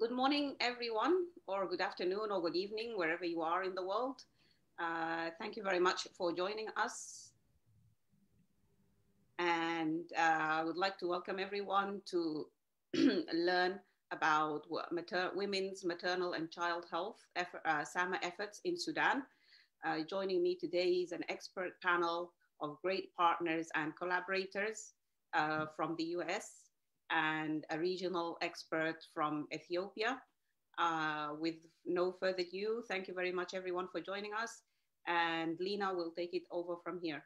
Good morning, everyone, or good afternoon or good evening, wherever you are in the world. Uh, thank you very much for joining us. And uh, I would like to welcome everyone to learn about mater women's maternal and child health effort, uh, SAMA efforts in Sudan. Uh, joining me today is an expert panel of great partners and collaborators uh, from the US and a regional expert from Ethiopia. Uh, with no further ado, thank you very much everyone for joining us. And Lena will take it over from here.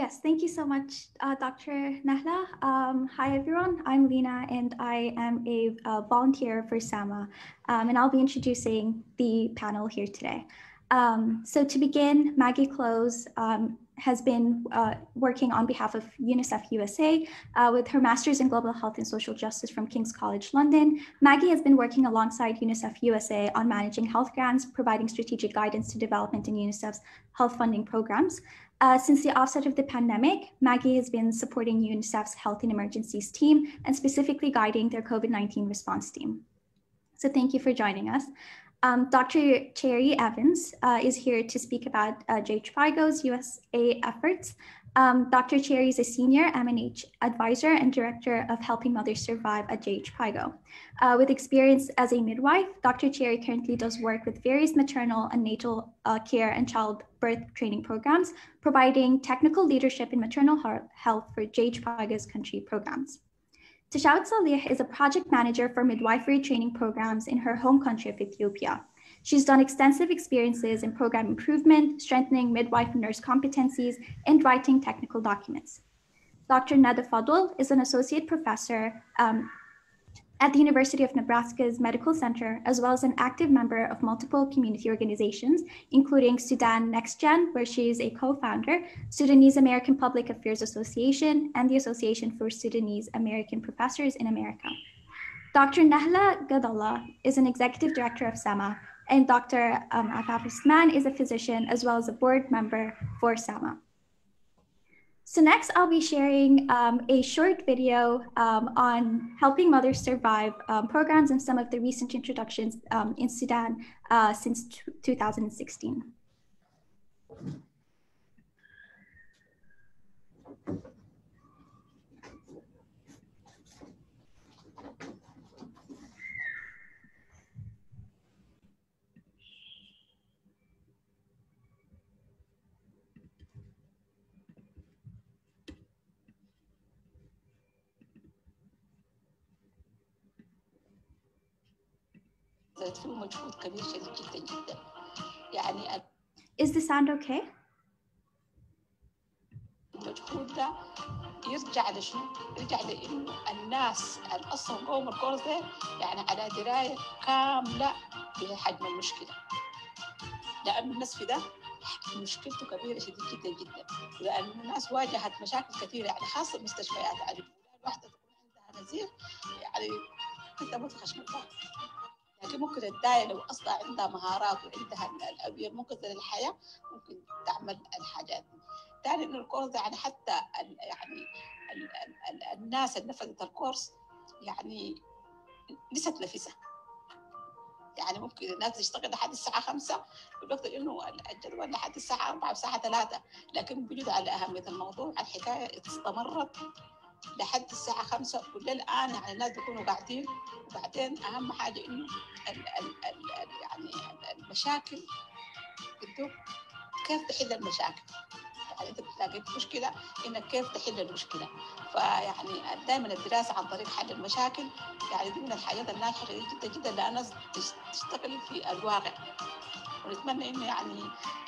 Yes, thank you so much, uh, Dr. Nahla. Um, hi, everyone. I'm Lena, and I am a, a volunteer for SAMA, um, and I'll be introducing the panel here today. Um, so to begin, Maggie Close um, has been uh, working on behalf of UNICEF USA uh, with her master's in global health and social justice from King's College London. Maggie has been working alongside UNICEF USA on managing health grants, providing strategic guidance to development in UNICEF's health funding programs. Uh, since the offset of the pandemic, Maggie has been supporting UNICEF's Health and Emergencies team and specifically guiding their COVID 19 response team. So, thank you for joining us. Um, Dr. Cherry Evans uh, is here to speak about uh, Jhpiego's USA efforts. Um, Dr. Cherry is a senior MNH advisor and director of Helping Mothers Survive at Jhpiego. Uh, with experience as a midwife, Dr. Cherry currently does work with various maternal and natal uh, care and childbirth training programs, providing technical leadership in maternal health for Jhpiego's country programs. Tashaut Salih is a project manager for midwifery training programs in her home country of Ethiopia. She's done extensive experiences in program improvement, strengthening midwife and nurse competencies, and writing technical documents. Dr. Nada Fadl is an associate professor um, at the University of Nebraska's Medical Center, as well as an active member of multiple community organizations, including Sudan NextGen, where she is a co-founder, Sudanese American Public Affairs Association, and the Association for Sudanese American Professors in America. Dr. Nahla Gadallah is an executive director of SAMA, and Dr. Um, Afaf Usman is a physician as well as a board member for SAMA. So next I'll be sharing um, a short video um, on helping mothers survive um, programs and some of the recent introductions um, in Sudan uh, since 2016. بذلت فيه مجهود كبير شديد جدا جدا. يعني Is the sound okay? المجهود ده يرجع لشنو؟ يرجع لإنه الناس اللي أصلا قوم الكورس ده يعني على دراية كاملة بحجم المشكلة. لأنه النسف ده مشكلته كبيرة شديد جدا جدا. لأن الناس واجهت مشاكل كثيرة يعني خاصة المستشفيات يعني الواحده تكون عندها نزيف يعني تخش مطبخ. لكن ممكن الداية لو أصلا عندها مهارات وعندها الأبية المنقذة للحياة ممكن تعمل الحاجات دي. ثاني إنه الكورس يعني حتى ال يعني ال ال ال الناس اللي نفذت الكورس يعني نسيت نفسها يعني ممكن الناس تشتغل لحد الساعة خمسة بالوقت إنه الجدول لحد الساعة أربعة والساعة ثلاثة لكن بجد على أهمية الموضوع الحكاية استمرت لحد الساعة خمسة وللآن يعني الناس بيكونوا قاعدين وبعدين أهم حاجة إنه يعني المشاكل كيف تحل المشاكل؟ يعني أنت بتلاقي مشكلة إنك كيف تحل المشكلة؟ فيعني دائما الدراسة عن طريق حل المشاكل يعني دي من الحاجات الناجحة جدا جدا لأنها تشتغل في الواقع. ونتمنى إنه يعني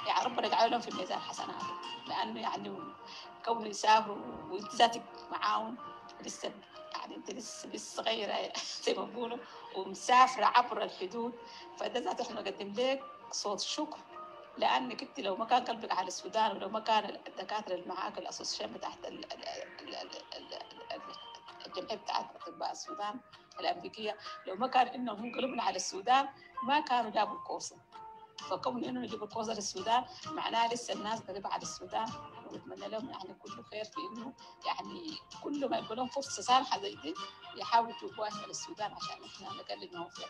يعني ربنا يجعله لهم في ميزان حسناته لأنه يعني كونه يسافروا وانت ذاتك معاهم لسه يعني انت لسه لسه صغيره زي ما بيقولوا ومسافرة عبر الحدود. فده ذاته إحنا نقدم لك صوت شكر لأنك أنت لو ما كان قلبك على السودان ولو ما كان الدكاترة اللي معاك الأسوسيشن بتاعت الجمعية بتاعت أطباء السودان الأمريكية لو ما كان إنهم انقلبنا على السودان ما كانوا جابوا الكورس فكون إنه يجيبوا الكورس للسودان معناه لسه الناس قريبة على السودان. ونتمنى لهم يعني كل خير في إنه يعني كل ما يبقى لهم فرصة سانحه زي دي يحاولوا يجيبوها للسودان عشان إحنا نقلل منهم في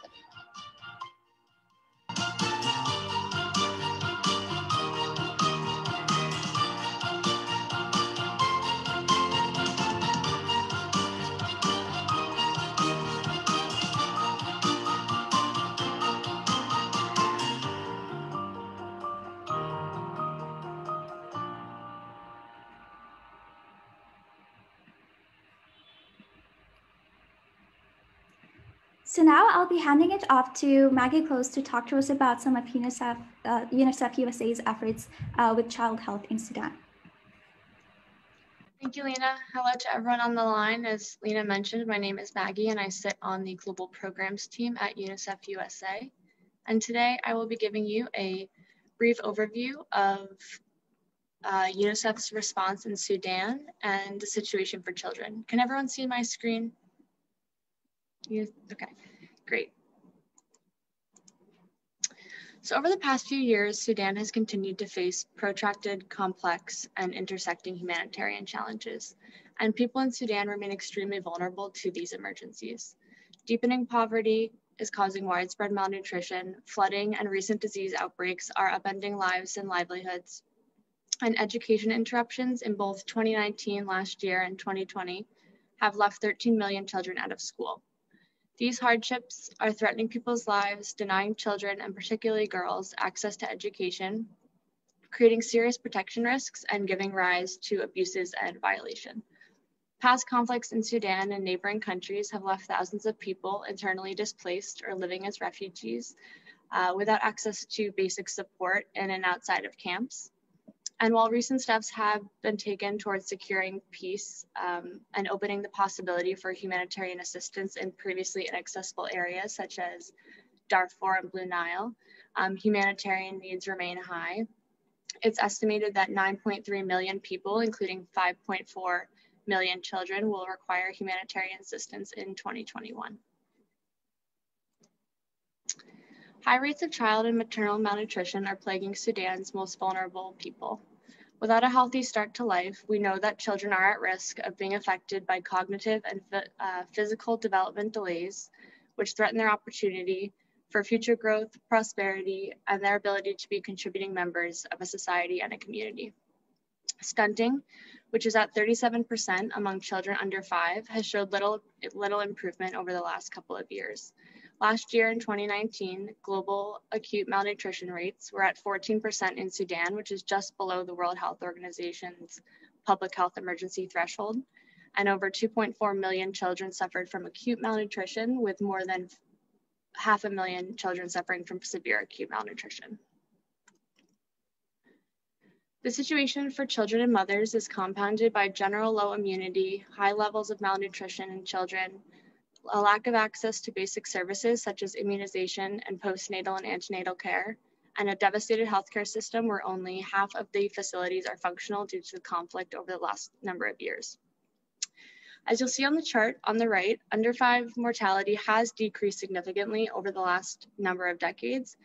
So now I'll be handing it off to Maggie Close to talk to us about some of UNICEF, uh, UNICEF USA's efforts uh, with child health in Sudan. Thank you, Lena. Hello to everyone on the line. As Lena mentioned, my name is Maggie and I sit on the Global Programs team at UNICEF USA. And today I will be giving you a brief overview of uh, UNICEF's response in Sudan and the situation for children. Can everyone see my screen? Yes, okay, great. So over the past few years, Sudan has continued to face protracted, complex, and intersecting humanitarian challenges, and people in Sudan remain extremely vulnerable to these emergencies. Deepening poverty is causing widespread malnutrition, flooding, and recent disease outbreaks are upending lives and livelihoods, and education interruptions in both 2019 last year and 2020 have left 13 million children out of school. These hardships are threatening people's lives, denying children, and particularly girls, access to education, creating serious protection risks, and giving rise to abuses and violation. Past conflicts in Sudan and neighboring countries have left thousands of people internally displaced or living as refugees uh, without access to basic support in and outside of camps. And while recent steps have been taken towards securing peace um, and opening the possibility for humanitarian assistance in previously inaccessible areas such as Darfur and Blue Nile, um, humanitarian needs remain high. It's estimated that 9.3 million people, including 5.4 million children, will require humanitarian assistance in 2021. High rates of child and maternal malnutrition are plaguing Sudan's most vulnerable people. Without a healthy start to life, we know that children are at risk of being affected by cognitive and uh, physical development delays, which threaten their opportunity for future growth, prosperity, and their ability to be contributing members of a society and a community. Stunting, which is at 37% among children under five, has showed little, little improvement over the last couple of years. Last year in 2019, global acute malnutrition rates were at 14% in Sudan, which is just below the World Health Organization's public health emergency threshold. And over 2.4 million children suffered from acute malnutrition, with more than half a million children suffering from severe acute malnutrition. The situation for children and mothers is compounded by general low immunity, high levels of malnutrition in children, a lack of access to basic services such as immunization and postnatal and antenatal care, and a devastated healthcare system where only half of the facilities are functional due to the conflict over the last number of years. As you'll see on the chart on the right, under five mortality has decreased significantly over the last number of decades.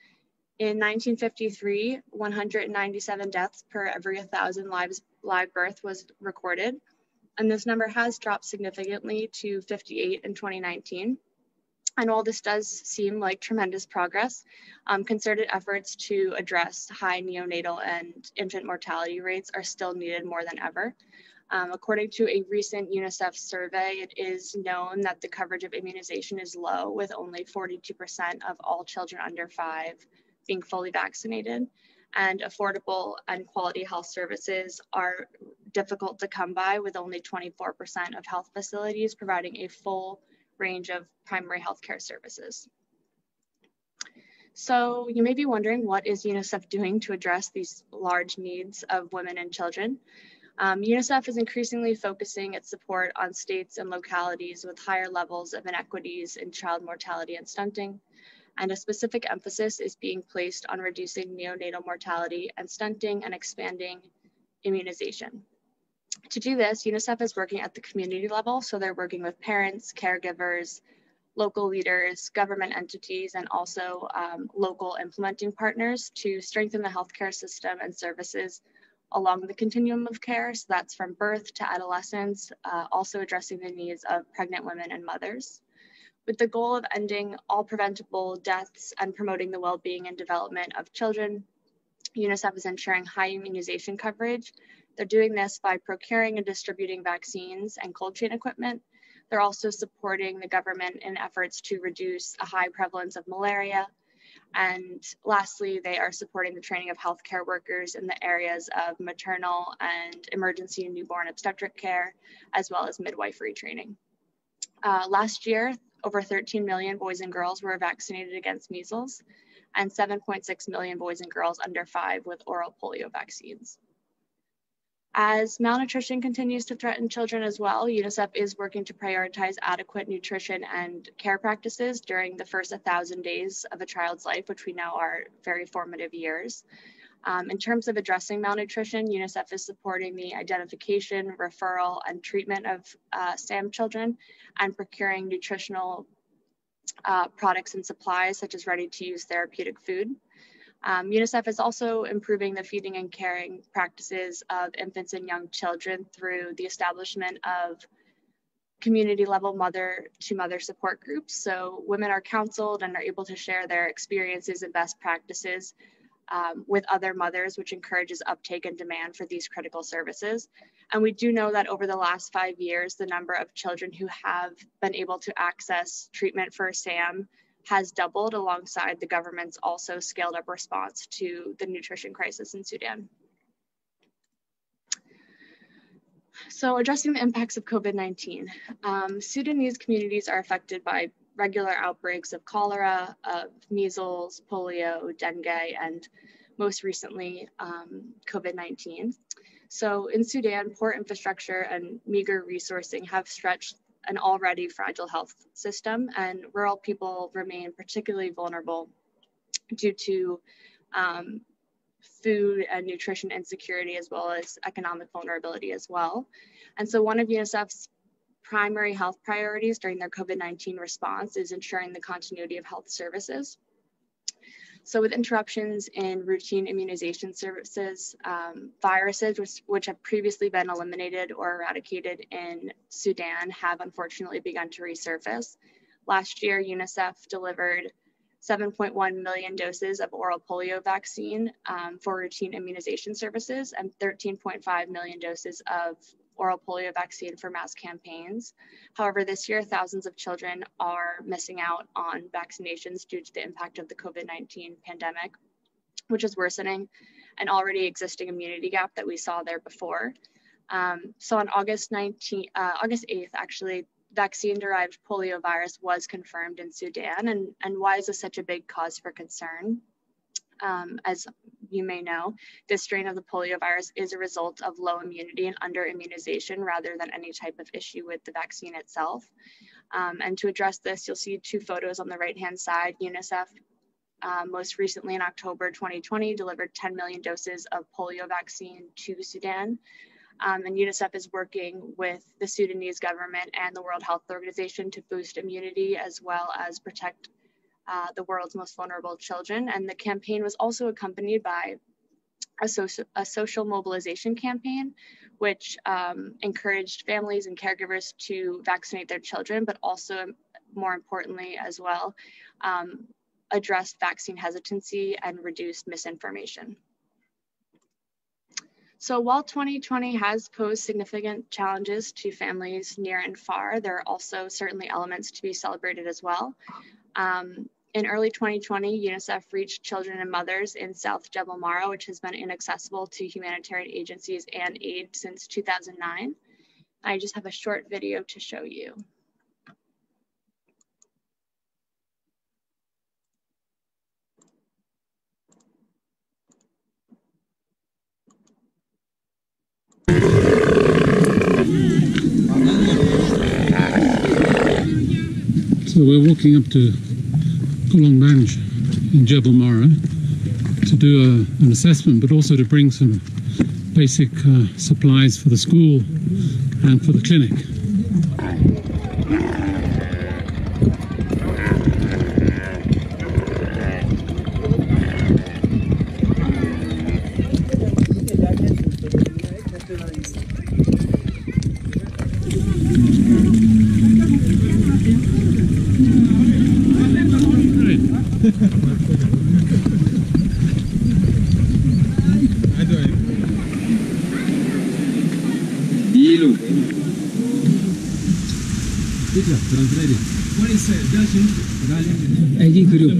In 1953, 197 deaths per every 1,000 lives, live birth was recorded and this number has dropped significantly to 58 in 2019. And while this does seem like tremendous progress, um, concerted efforts to address high neonatal and infant mortality rates are still needed more than ever. Um, according to a recent UNICEF survey, it is known that the coverage of immunization is low, with only 42% of all children under five being fully vaccinated and affordable and quality health services are difficult to come by with only 24% of health facilities providing a full range of primary healthcare services. So you may be wondering what is UNICEF doing to address these large needs of women and children? Um, UNICEF is increasingly focusing its support on states and localities with higher levels of inequities in child mortality and stunting, and a specific emphasis is being placed on reducing neonatal mortality and stunting and expanding immunization. To do this, UNICEF is working at the community level, so they're working with parents, caregivers, local leaders, government entities, and also um, local implementing partners to strengthen the healthcare system and services along the continuum of care. So that's from birth to adolescence, uh, also addressing the needs of pregnant women and mothers. With the goal of ending all preventable deaths and promoting the well-being and development of children, UNICEF is ensuring high immunization coverage. They're doing this by procuring and distributing vaccines and cold chain equipment. They're also supporting the government in efforts to reduce a high prevalence of malaria, and lastly, they are supporting the training of healthcare workers in the areas of maternal and emergency and newborn obstetric care, as well as midwifery training. Uh, last year, over 13 million boys and girls were vaccinated against measles, and 7.6 million boys and girls under five with oral polio vaccines. As malnutrition continues to threaten children as well, UNICEF is working to prioritize adequate nutrition and care practices during the first 1,000 days of a child's life, which we know are very formative years. Um, in terms of addressing malnutrition, UNICEF is supporting the identification, referral, and treatment of uh, SAM children and procuring nutritional uh, products and supplies such as ready to use therapeutic food. Um, UNICEF is also improving the feeding and caring practices of infants and young children through the establishment of community level mother to mother support groups. So women are counseled and are able to share their experiences and best practices um, with other mothers, which encourages uptake and demand for these critical services. And we do know that over the last five years, the number of children who have been able to access treatment for SAM has doubled alongside the government's also scaled up response to the nutrition crisis in Sudan. So addressing the impacts of COVID-19, um, Sudanese communities are affected by regular outbreaks of cholera, of measles, polio, dengue, and most recently um, COVID-19. So in Sudan, poor infrastructure and meager resourcing have stretched an already fragile health system, and rural people remain particularly vulnerable due to um, food and nutrition insecurity as well as economic vulnerability as well. And so one of UNICEF's primary health priorities during their COVID-19 response is ensuring the continuity of health services. So with interruptions in routine immunization services, um, viruses which, which have previously been eliminated or eradicated in Sudan have unfortunately begun to resurface. Last year, UNICEF delivered 7.1 million doses of oral polio vaccine um, for routine immunization services and 13.5 million doses of oral polio vaccine for mass campaigns. However, this year, thousands of children are missing out on vaccinations due to the impact of the COVID-19 pandemic, which is worsening an already existing immunity gap that we saw there before. Um, so on August 19, uh, August 8th, actually, vaccine-derived polio virus was confirmed in Sudan. And, and why is this such a big cause for concern? Um, as you may know, this strain of the poliovirus is a result of low immunity and under immunization rather than any type of issue with the vaccine itself. Um, and to address this, you'll see two photos on the right-hand side. UNICEF uh, most recently in October 2020 delivered 10 million doses of polio vaccine to Sudan. Um, and UNICEF is working with the Sudanese government and the World Health Organization to boost immunity as well as protect uh, the world's most vulnerable children. And the campaign was also accompanied by a, social, a social mobilization campaign, which um, encouraged families and caregivers to vaccinate their children, but also, more importantly, as well, um, addressed vaccine hesitancy and reduced misinformation. So while 2020 has posed significant challenges to families near and far, there are also certainly elements to be celebrated as well. Um, in early 2020, UNICEF reached children and mothers in South Jebel Marra, which has been inaccessible to humanitarian agencies and aid since 2009. I just have a short video to show you. So we're walking up to Kulong Banj in Jebel Marra to do a, an assessment, but also to bring some basic uh, supplies for the school and for the clinic. Ilu. ID group.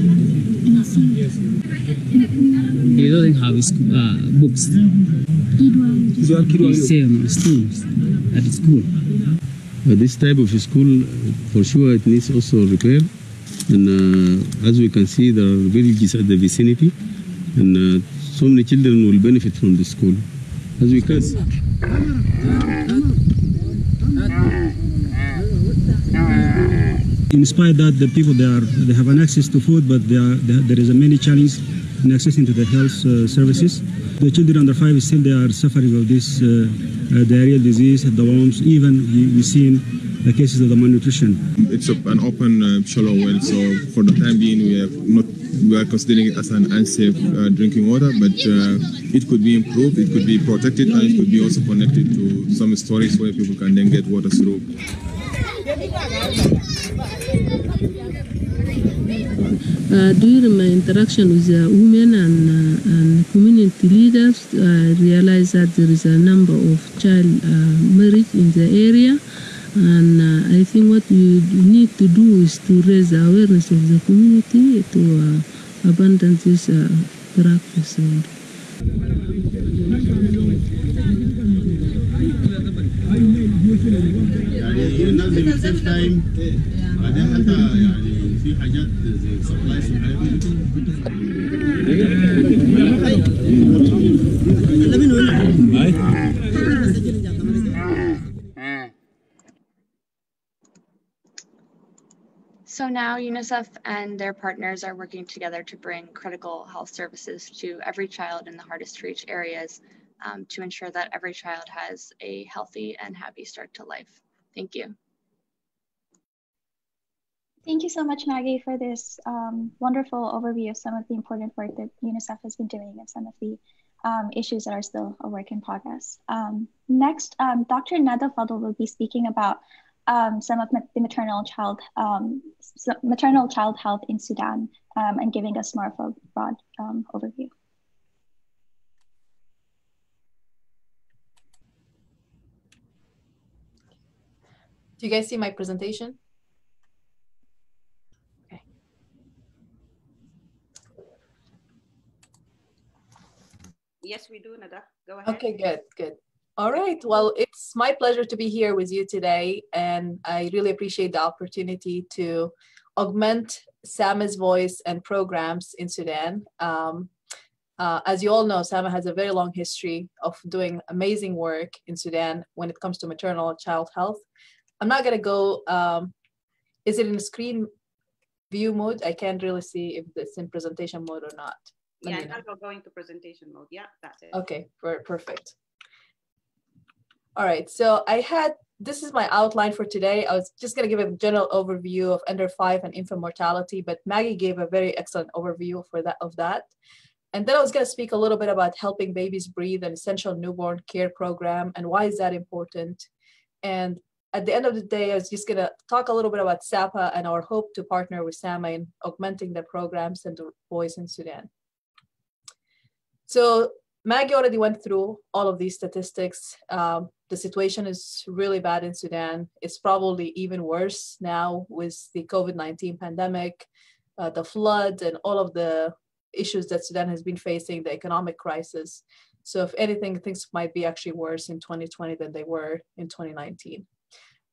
He doesn't have his, uh, books. Students at school. But this type of school, for sure, it needs also repair. And uh, as we can see, there are villages at the vicinity, and uh, so many children will benefit from the school. As we can see. In spite that the people they are they have an access to food, but are, there is a many challenge in accessing to the health uh, services. The children under five still they are suffering of this uh, uh, diarrheal disease, the worms. Even we- seen the cases of the malnutrition. It's an open uh, shallow well, so for the time being, we have not we are considering it as an unsafe uh, drinking water, but uh, it could be improved, it could be protected, and it could be also connected to some storage where people can then get water through. Uh, during my interaction with the women and, uh, and community leaders, I realized that there is a number of child uh, marriage in the area. And uh, I think what we need to do is to raise the awareness of the community to uh, abandon this uh, practice. يعني نازل السيف تايم بعدين حتى يعني في حاجات زي سبلايز So now UNICEF and their partners are working together to bring critical health services to every child in the hardest to reach areas um, to ensure that every child has a healthy and happy start to life. Thank you. Thank you so much, Maggie, for this um, wonderful overview of some of the important work that UNICEF has been doing and some of the um, issues that are still a work in progress. Um, next, Dr. Nada Fadl will be speaking about um, some of the maternal child um, maternal child health in Sudan um, and giving us more of a broad overview. Do you guys see my presentation? Yes, we do, Nada. Go ahead. Okay, good, good. All right. Well, it's my pleasure to be here with you today, and I really appreciate the opportunity to augment SAMA's voice and programs in Sudan. Um, uh, as you all know, SAMA has a very long history of doing amazing work in Sudan when it comes to maternal and child health. I'm not going to go, um, is it in screen view mode? I can't really see if it's in presentation mode or not. Yeah, me know. now we're going to presentation mode. Yeah, that's it. Okay, per- perfect. All right, so I had, this is my outline for today. I was just gonna give a general overview of under five and infant mortality, but Maggie gave a very excellent overview for that of that. And then I was gonna speak a little bit about helping babies breathe, an essential newborn care program, and why is that important? And at the end of the day, I was just gonna talk a little bit about SAPA and our hope to partner with SAMA in augmenting their programs and the boys in Sudan. So Maggie already went through all of these statistics. Um, the situation is really bad in Sudan. It's probably even worse now with the COVID-19 pandemic, uh, the flood, and all of the issues that Sudan has been facing, the economic crisis. So if anything, things might be actually worse in 2020 than they were in 2019.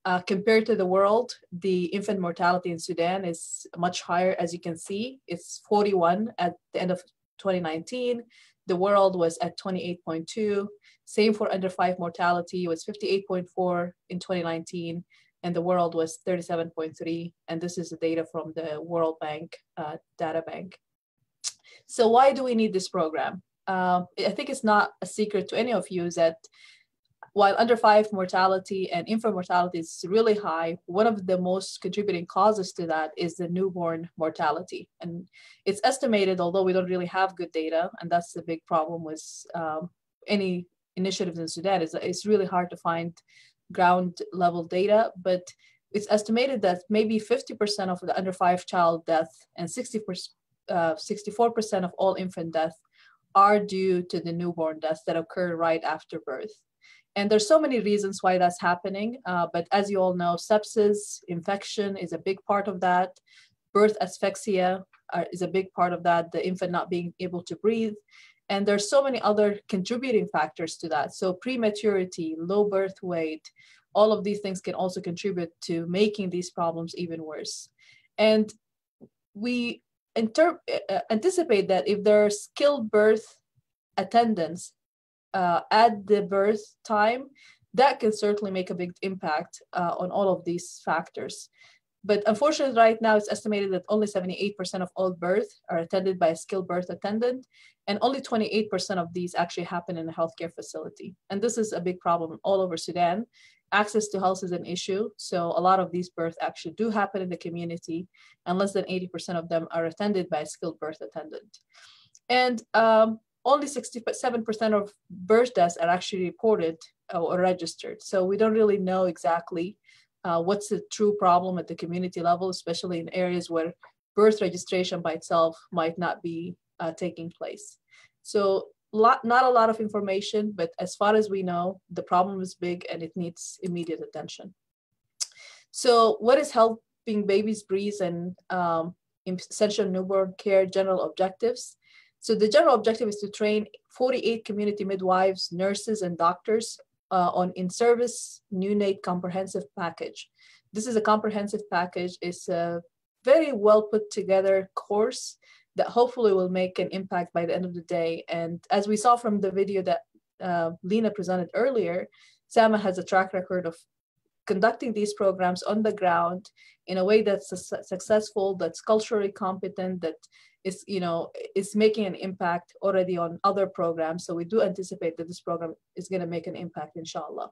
Uh, compared to the world, the infant mortality in Sudan is much higher, as you can see. It's 41 at the end of 2019. The world was at 28.2. Same for under five mortality, was 58.4 in 2019, and the world was 37.3. And this is the data from the World Bank uh, data bank. So why do we need this program? Uh, I think it's not a secret to any of you that while under five mortality and infant mortality is really high, one of the most contributing causes to that is the newborn mortality. And it's estimated, although we don't really have good data, and that's the big problem with um, any initiatives in Sudan, is that it's really hard to find ground level data, but it's estimated that maybe 50% of the under five child death and 60% uh, 64% of all infant deaths are due to the newborn deaths that occur right after birth. And there's so many reasons why that's happening. Uh, but as you all know, sepsis, infection is a big part of that. Birth asphyxia uh, is a big part of that, the infant not being able to breathe. And there's so many other contributing factors to that. So prematurity, low birth weight, all of these things can also contribute to making these problems even worse. And we uh, anticipate that if there are skilled birth attendants uh, at the birth time, that can certainly make a big impact uh, on all of these factors. But unfortunately, right now it's estimated that only 78% of all births are attended by a skilled birth attendant, and only 28% of these actually happen in a healthcare facility. And this is a big problem all over Sudan. Access to health is an issue, so a lot of these births actually do happen in the community, and less than 80% of them are attended by a skilled birth attendant. And um, only 67% of birth deaths are actually reported or registered. So we don't really know exactly uh, what's the true problem at the community level, especially in areas where birth registration by itself might not be uh, taking place. So lot, not a lot of information, but as far as we know, the problem is big and it needs immediate attention. So what is helping babies breathe and um, essential newborn care general objectives? So the general objective is to train 48 community midwives, nurses, and doctors uh, on in-service neonate comprehensive package. This is a comprehensive package. It's a very well put together course that hopefully will make an impact by the end of the day. And as we saw from the video that uh, Lena presented earlier, SAMA has a track record of conducting these programs on the ground in a way that's su successful, that's culturally competent, that is you know is making an impact already on other programs. So we do anticipate that this program is going to make an impact inshallah.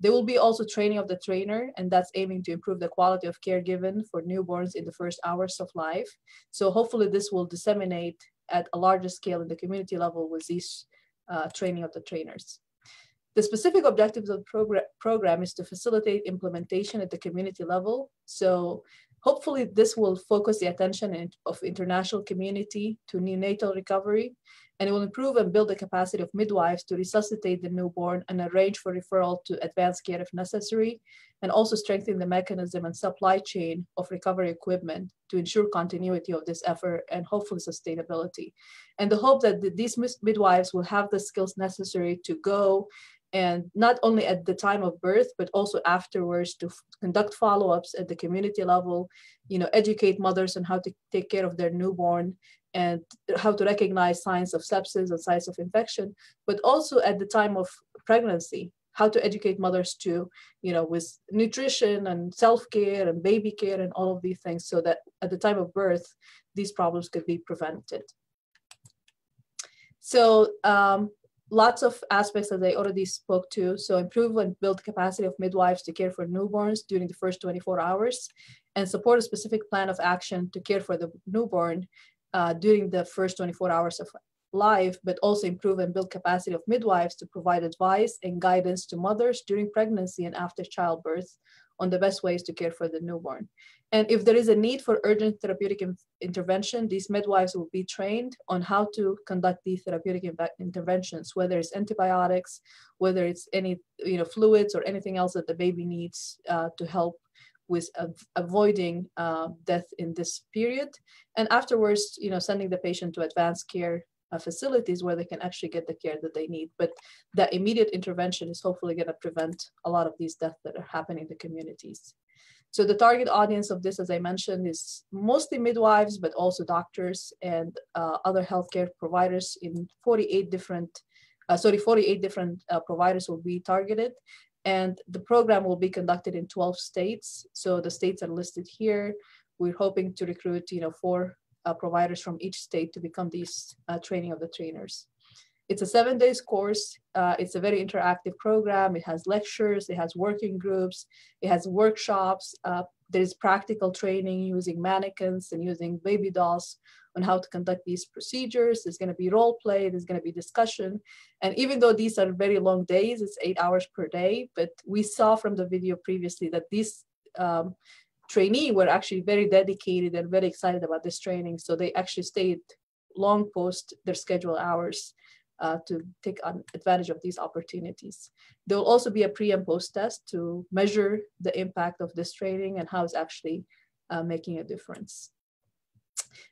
There will be also training of the trainer and that's aiming to improve the quality of care given for newborns in the first hours of life. So hopefully this will disseminate at a larger scale in the community level with these uh, training of the trainers. The specific objectives of the program is to facilitate implementation at the community level. So Hopefully this will focus the attention of international community to neonatal recovery, and it will improve and build the capacity of midwives to resuscitate the newborn and arrange for referral to advanced care if necessary, and also strengthen the mechanism and supply chain of recovery equipment to ensure continuity of this effort and hopefully sustainability. And the hope that these midwives will have the skills necessary to go and not only at the time of birth but also afterwards to conduct follow-ups at the community level you know educate mothers on how to take care of their newborn and how to recognize signs of sepsis and signs of infection but also at the time of pregnancy how to educate mothers to you know with nutrition and self-care and baby care and all of these things so that at the time of birth these problems could be prevented. So um, lots of aspects that I already spoke to. So improve and build capacity of midwives to care for newborns during the first 24 hours and support a specific plan of action to care for the newborn uh, during the first 24 hours of life, but also improve and build capacity of midwives to provide advice and guidance to mothers during pregnancy and after childbirth on the best ways to care for the newborn. And if there is a need for urgent therapeutic intervention, these midwives will be trained on how to conduct these therapeutic interventions, whether it's antibiotics, whether it's any you know fluids or anything else that the baby needs uh, to help with avoiding uh, death in this period. And afterwards, you know, sending the patient to advanced care uh, facilities where they can actually get the care that they need. But that immediate intervention is hopefully going to prevent a lot of these deaths that are happening in the communities. So the target audience of this, as I mentioned, is mostly midwives, but also doctors and uh, other healthcare providers in 48 different, uh, sorry, 48 different uh, providers will be targeted. And the program will be conducted in 12 states. So the states are listed here. We're hoping to recruit, you know, four providers from each state to become these uh, training of the trainers. It's a seven days course. Uh, it's a very interactive program. It has lectures, it has working groups, it has workshops. Uh, there's practical training using mannequins and using baby dolls on how to conduct these procedures. There's going to be role play, there's going to be discussion. And even though these are very long days, it's eight hours per day, but we saw from the video previously that these um, trainee were actually very dedicated and very excited about this training. So they actually stayed long post their scheduled hours uh, to take advantage of these opportunities. There will also be a pre and post test to measure the impact of this training and how it's actually uh, making a difference.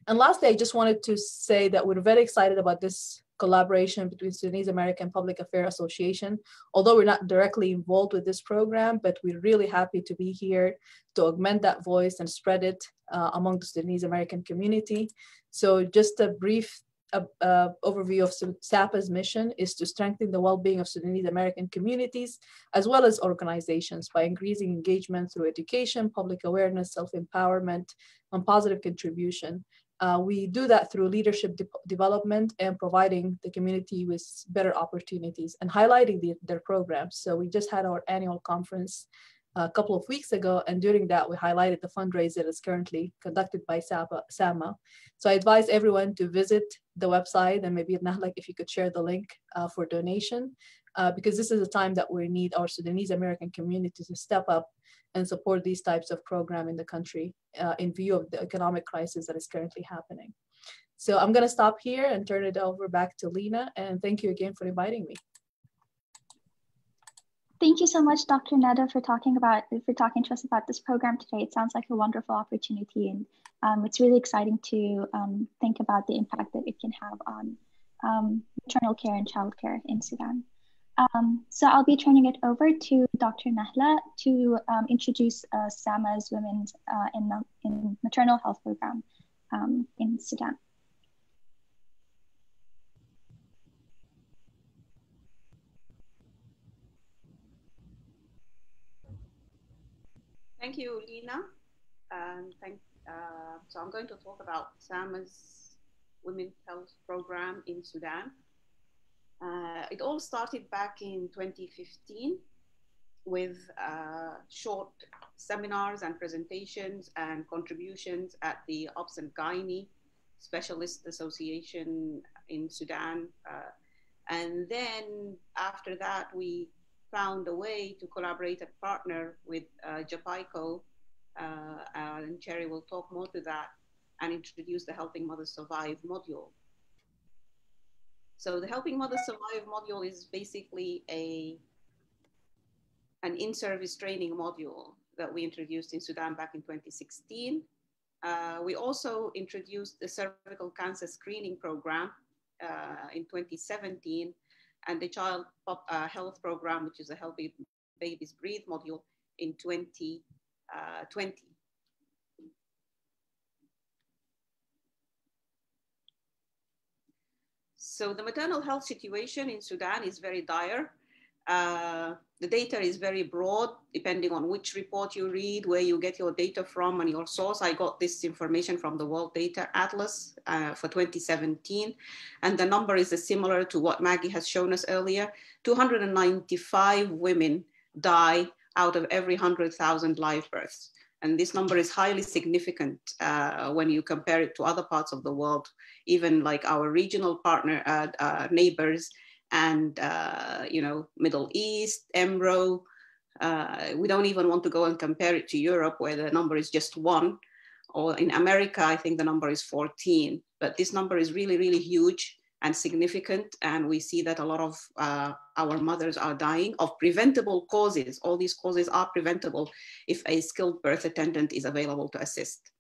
And lastly, I just wanted to say that we're very excited about this collaboration between Sudanese American Public Affairs Association. Although we're not directly involved with this program, but we're really happy to be here to augment that voice and spread it uh, among the Sudanese American community. So just a brief uh, uh, overview of SAPA's mission is to strengthen the well-being of Sudanese American communities as well as organizations by increasing engagement through education, public awareness, self-empowerment, and positive contribution. Uh, we do that through leadership de development and providing the community with better opportunities and highlighting the, their programs. So we just had our annual conference a couple of weeks ago, and during that we highlighted the fundraiser that is currently conducted by SAPA, SAMA. So I advise everyone to visit the website and maybe not like if you could share the link uh, for donation, uh, because this is a time that we need our Sudanese American community to step up and support these types of program in the country uh, in view of the economic crisis that is currently happening. So I'm gonna stop here and turn it over back to Lena, and thank you again for inviting me. Thank you so much, Dr. Neda, for talking about for talking to us about this program today. It sounds like a wonderful opportunity, and um, it's really exciting to um, think about the impact that it can have on um, maternal care and childcare in Sudan. Um, so I'll be turning it over to Dr. Nahla to um, introduce uh, SAMA's Women's uh, in, in Maternal Health Program um, in Sudan. Thank you, Lena. Um, thank, uh, so I'm going to talk about SAMA's Women's Health Program in Sudan. Uh, it all started back in 2015 with uh, short seminars and presentations and contributions at the OBS and Gynae Specialist Association in Sudan. Uh, and then after that, we found a way to collaborate and partner with uh, Jhpiego, uh, and Cherry will talk more to that, and introduce the Helping Mothers Survive module. So the Helping Mothers Survive module is basically a an in-service training module that we introduced in Sudan back in 2016. Uh, we also introduced the cervical cancer screening program uh, in 2017 and the child pop, uh, health program, which is a Healthy Babies Breathe module in 2020. Uh, so the maternal health situation in Sudan is very dire. Uh, the data is very broad, depending on which report you read, where you get your data from and your source. I got this information from the World Data Atlas uh, for 2017. And the number is similar to what Maggie has shown us earlier. 295 women die out of every 100,000 live births. And this number is highly significant uh, when you compare it to other parts of the world, even like our regional partner uh, uh neighbors and uh, you know Middle East, EMRO. Uh, we don't even want to go and compare it to Europe, where the number is just one, or in America, I think the number is 14. But this number is really, really huge and significant, and we see that a lot of uh, our mothers are dying of preventable causes. All these causes are preventable if a skilled birth attendant is available to assist.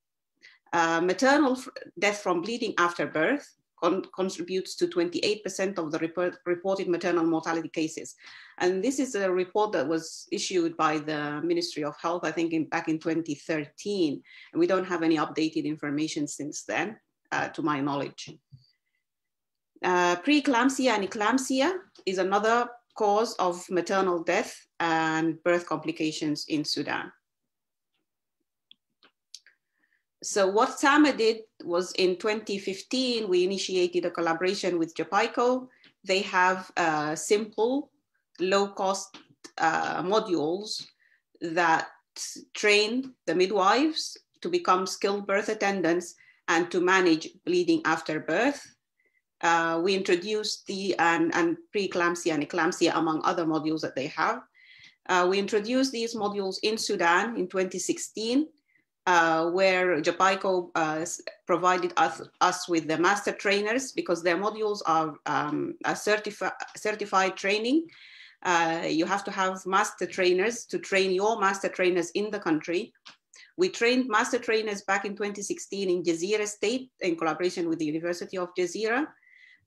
Uh, maternal death from bleeding after birth con contributes to 28% of the report reported maternal mortality cases. And this is a report that was issued by the Ministry of Health, I think in, back in 2013. And we don't have any updated information since then, uh, to my knowledge. Uh, preeclampsia and eclampsia is another cause of maternal death and birth complications in Sudan. So what SAMA did was in 2015, we initiated a collaboration with Jhpiego. They have uh, simple, low cost uh, modules that train the midwives to become skilled birth attendants and to manage bleeding after birth. Uh, we introduced the and, and preeclampsia and eclampsia among other modules that they have. Uh, we introduced these modules in Sudan in 2016 uh, where Jhpiego uh, provided us, us with the master trainers because their modules are um, a certifi certified training. Uh, you have to have master trainers to train your master trainers in the country. We trained master trainers back in 2016 in Jazeera State in collaboration with the University of Jazeera.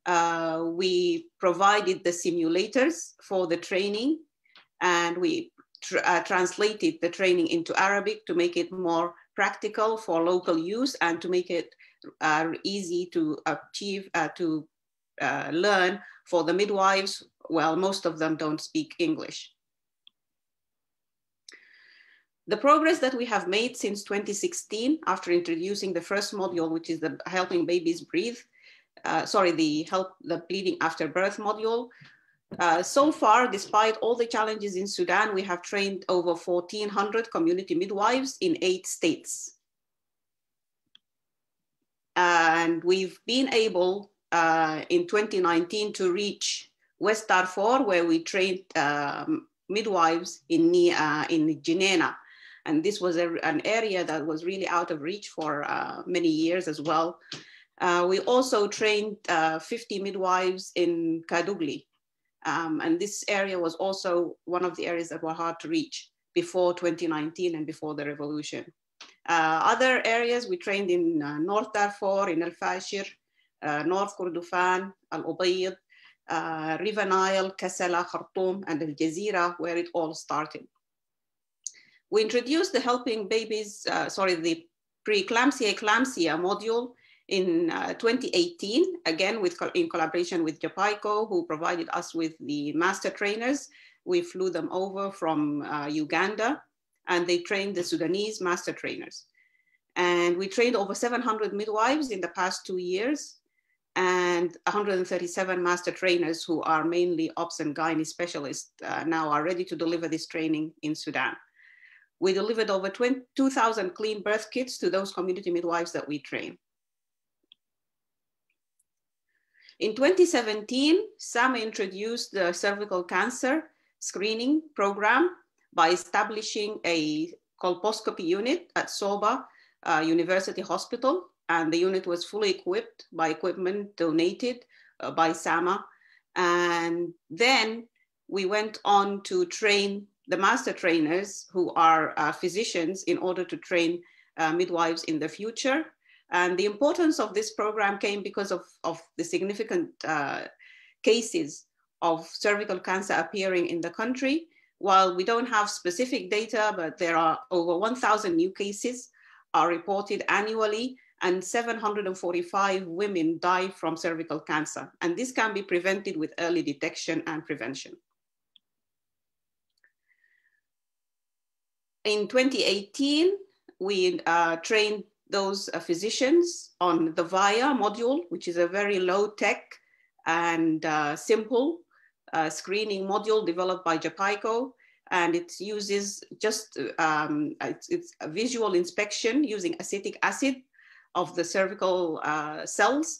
Uh, we provided the simulators for the training and we tr uh, translated the training into Arabic to make it more practical for local use and to make it uh, easy to achieve, uh, to uh, learn for the midwives. Well, most of them don't speak English. The progress that we have made since 2016 after introducing the first module, which is the helping babies breathe, uh, sorry, the help the bleeding after birth module. Uh, so far, despite all the challenges in Sudan, we have trained over 1,400 community midwives in eight states. And we've been able uh, in 2019 to reach West Darfur, where we trained um, midwives in, uh, in Geneina. And this was a, an area that was really out of reach for uh, many years as well. Uh, we also trained uh, 50 midwives in Kadugli. Um, and this area was also one of the areas that were hard to reach before 2019 and before the revolution. Uh, other areas we trained in uh, North Darfur, in Al Fashir, uh, North Kordofan, Al Ubaid, uh, River Nile, Kassala, Khartoum, and Al Jazeera, where it all started. We introduced the Helping Babies, sorry, the preeclampsia eclampsia module in uh, 2018, again with in collaboration with Jhpiego, who provided us with the master trainers. We flew them over from uh, Uganda and they trained the Sudanese master trainers. And we trained over 700 midwives in the past two years and 137 master trainers who are mainly ops and gynae specialists uh, now are ready to deliver this training in Sudan. We delivered over 2,000 clean birth kits to those community midwives that we train. In 2017, SAMA introduced the cervical cancer screening program by establishing a colposcopy unit at Soba uh, University Hospital. And the unit was fully equipped by equipment donated uh, by SAMA. And then we went on to train the master trainers who are uh, physicians in order to train uh, midwives in the future. And the importance of this program came because of, of the significant uh, cases of cervical cancer appearing in the country. While we don't have specific data, but there are over 1,000 new cases are reported annually and 745 women die from cervical cancer. And this can be prevented with early detection and prevention. In 2018, we uh, trained those uh, physicians on the VIA module, which is a very low tech and uh, simple uh, screening module developed by Jhpiego. And it uses just, um, it's, it's, a visual inspection using acetic acid of the cervical uh, cells.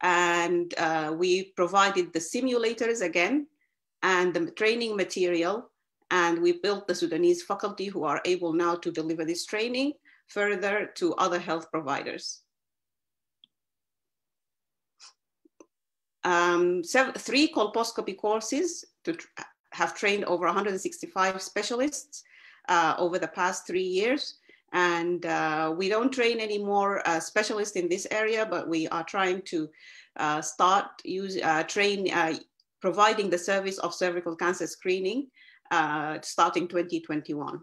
And uh, we provided the simulators again and the training material. And we built the Sudanese faculty who are able now to deliver this training further to other health providers. Um, seven, three colposcopy courses to have trained over 165 specialists uh, over the past three years. And uh, we don't train any more uh, specialists in this area, but we are trying to uh, start use, uh, train, uh, providing the service of cervical cancer screening starting 2021.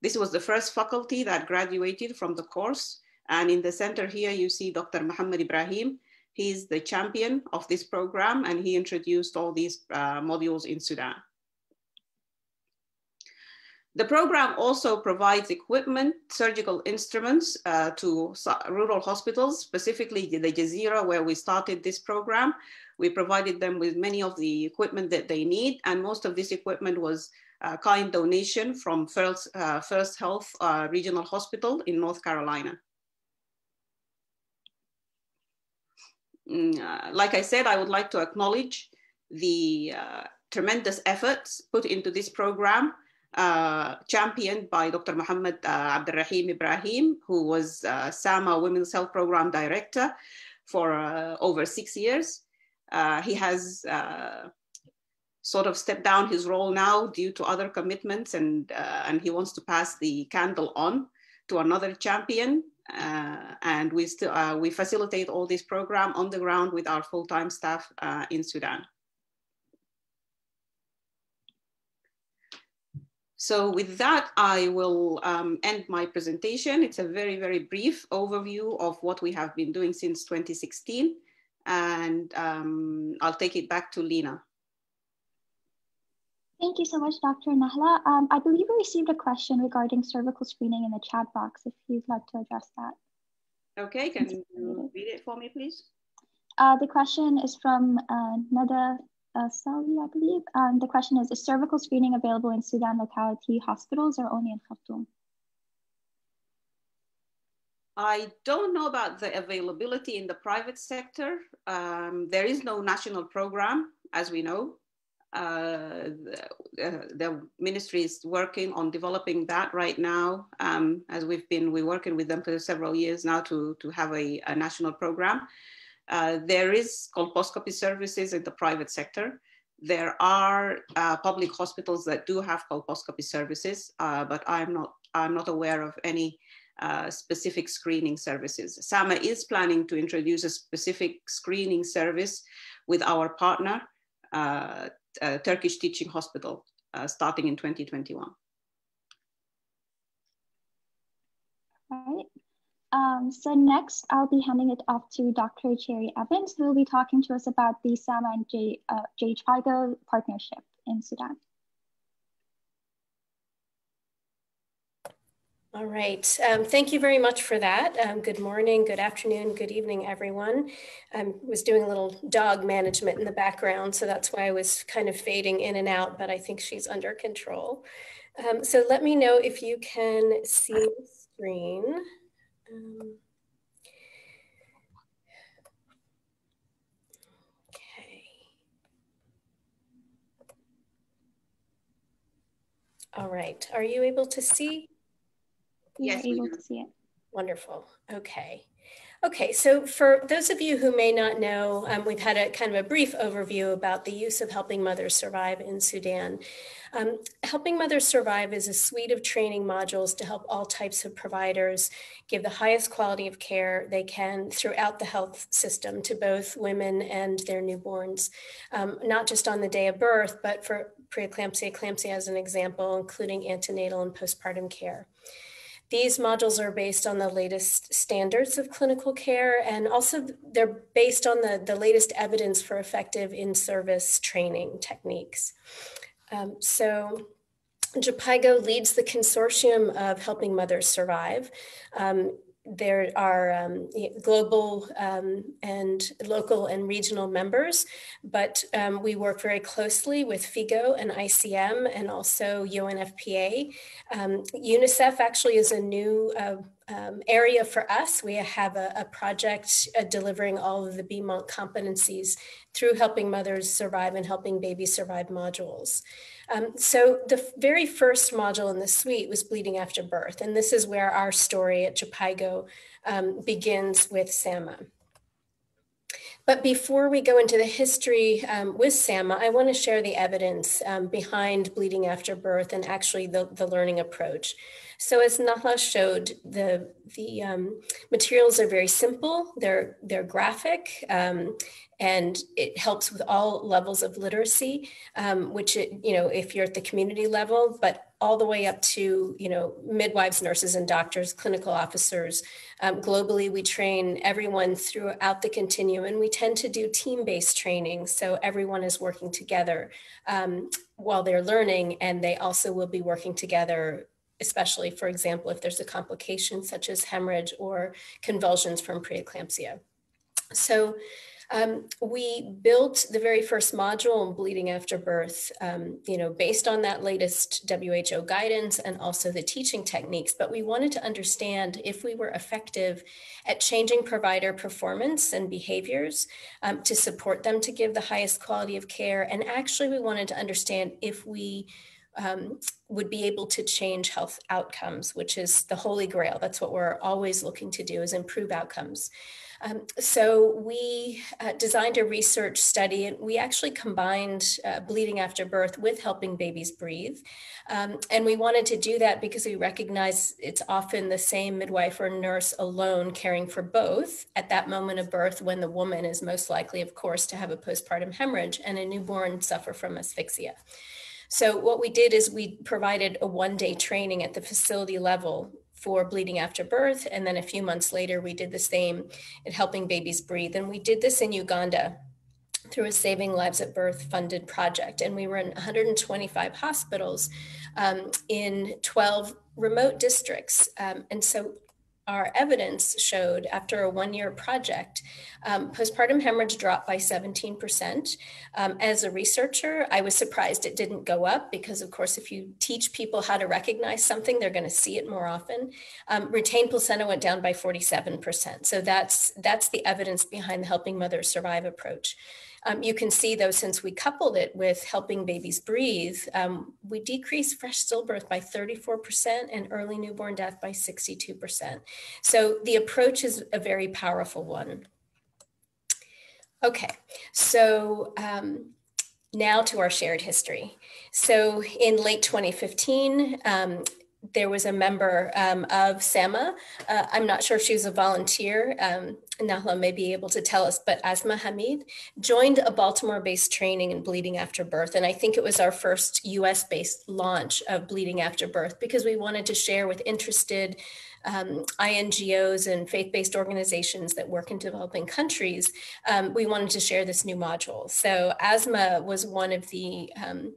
This was the first faculty that graduated from the course. And in the center here, you see Dr. Muhammad Ibrahim. He's the champion of this program and he introduced all these uh, modules in Sudan. The program also provides equipment, surgical instruments uh, to rural hospitals, specifically the Jazeera where we started this program. We provided them with many of the equipment that they need and most of this equipment was uh, kind donation from First, uh, First Health uh, Regional Hospital in North Carolina. Mm, uh, like I said, I would like to acknowledge the uh, tremendous efforts put into this program uh, championed by Dr. Muhammad uh, Abdurrahim Ibrahim, who was SAMA Women's Health Program Director for over six years. He has sort of stepped down his role now due to other commitments and, uh, and he wants to pass the candle on to another champion. Uh, and we still uh, we facilitate all this program on the ground with our full-time staff in Sudan. So with that, I will um, end my presentation. It's a very, very brief overview of what we have been doing since 2016. And um, I'll take it back to Lena. Thank you so much, Dr. Nahla. Um, I believe we received a question regarding cervical screening in the chat box, if you'd like to address that. Okay, can you read it for me, please? Uh, the question is from uh, Nada uh, Salvi, I believe. Um, the question is, is cervical screening available in Sudan locality hospitals or only in Khartoum? I don't know about the availability in the private sector. Um, there is no national program, as we know. Uh, the, uh, the, ministry is working on developing that right now, um, as we've been we're working with them for several years now to, to have a, a national program. Uh, there is colposcopy services in the private sector. There are uh, public hospitals that do have colposcopy services, uh, but I'm not, I'm not aware of any uh, specific screening services. SAMA is planning to introduce a specific screening service with our partner, uh, Turkish Teaching Hospital, starting in 2021. All right. Um, so next, I'll be handing it off to Dr. Cherry Evans, who will be talking to us about the SAMA and J, uh, Jhpiego partnership in Sudan. All right, um, thank you very much for that. Um, good morning, good afternoon, good evening, everyone. I was doing a little dog management in the background, so that's why I was kind of fading in and out, but I think she's under control. Um, so let me know if you can see the screen. Um, okay. All right. Are you able to see? Yes, able to see it. Wonderful. Okay. Okay, so for those of you who may not know, um, we've had a kind of a brief overview about the use of Helping Mothers Survive in Sudan. Um, Helping Mothers Survive is a suite of training modules to help all types of providers give the highest quality of care they can throughout the health system to both women and their newborns, um, not just on the day of birth, but for preeclampsia, eclampsia as an example, including antenatal and postpartum care. These modules are based on the latest standards of clinical care and also they're based on the, the latest evidence for effective in-service training techniques. Um, so Jhpiego leads the consortium of helping mothers survive. Um, there are um, global um, and local and regional members, but um, we work very closely with FIGO and ICM and also UNFPA. Um, UNICEF actually is a new uh, um, area for us. We have a, a project uh, delivering all of the BMONC competencies through helping mothers survive and helping babies survive modules. Um, so the very first module in the suite was bleeding after birth. And this is where our story at Jhpiego um, begins with SAMA. But before we go into the history um, with SAMA, I want to share the evidence um, behind bleeding after birth and actually the, the learning approach. So as Nahla showed, the, the um, materials are very simple, they're, they're graphic, um, and it helps with all levels of literacy, um, which, it, you know, if you're at the community level, but all the way up to, you know, midwives, nurses, and doctors, clinical officers. Um, globally, we train everyone throughout the continuum, and we tend to do team-based training. So everyone is working together um, while they're learning, and they also will be working together especially, for example, if there's a complication such as hemorrhage or convulsions from preeclampsia. So um, we built the very first module on bleeding after birth, um, you know, based on that latest WHO guidance and also the teaching techniques. But we wanted to understand if we were effective at changing provider performance and behaviors um, to support them to give the highest quality of care. And actually, we wanted to understand if we um, would be able to change health outcomes, which is the holy grail. That's what we're always looking to do is improve outcomes. Um, so we uh, designed a research study and we actually combined uh, bleeding after birth with helping babies breathe. Um, and we wanted to do that because we recognize it's often the same midwife or nurse alone caring for both at that moment of birth when the woman is most likely, of course, to have a postpartum hemorrhage and a newborn suffer from asphyxia. So what we did is we provided a one day training at the facility level for bleeding after birth. And then a few months later, we did the same in helping babies breathe. And we did this in Uganda through a Saving Lives at Birth funded project. And we were in 125 hospitals um, in 12 remote districts. Um, and so our evidence showed after a one year project, um, postpartum hemorrhage dropped by 17%. Um, as a researcher, I was surprised it didn't go up because, of course, if you teach people how to recognize something, they're going to see it more often. Um, retained placenta went down by 47%. So that's, that's the evidence behind the Helping Mothers Survive approach. Um, you can see though, since we coupled it with helping babies breathe, um, we decreased fresh stillbirth by 34% and early newborn death by 62%. So the approach is a very powerful one. Okay, so um, now to our shared history. So in late 2015, um, there was a member um, of SAMA. Uh, I'm not sure if she was a volunteer. Um, Nahla may be able to tell us, but Asma Hamid joined a Baltimore based training in bleeding after birth. And I think it was our first US based launch of bleeding after birth because we wanted to share with interested um, INGOs and faith based organizations that work in developing countries. Um, we wanted to share this new module. So Asma was one of the um,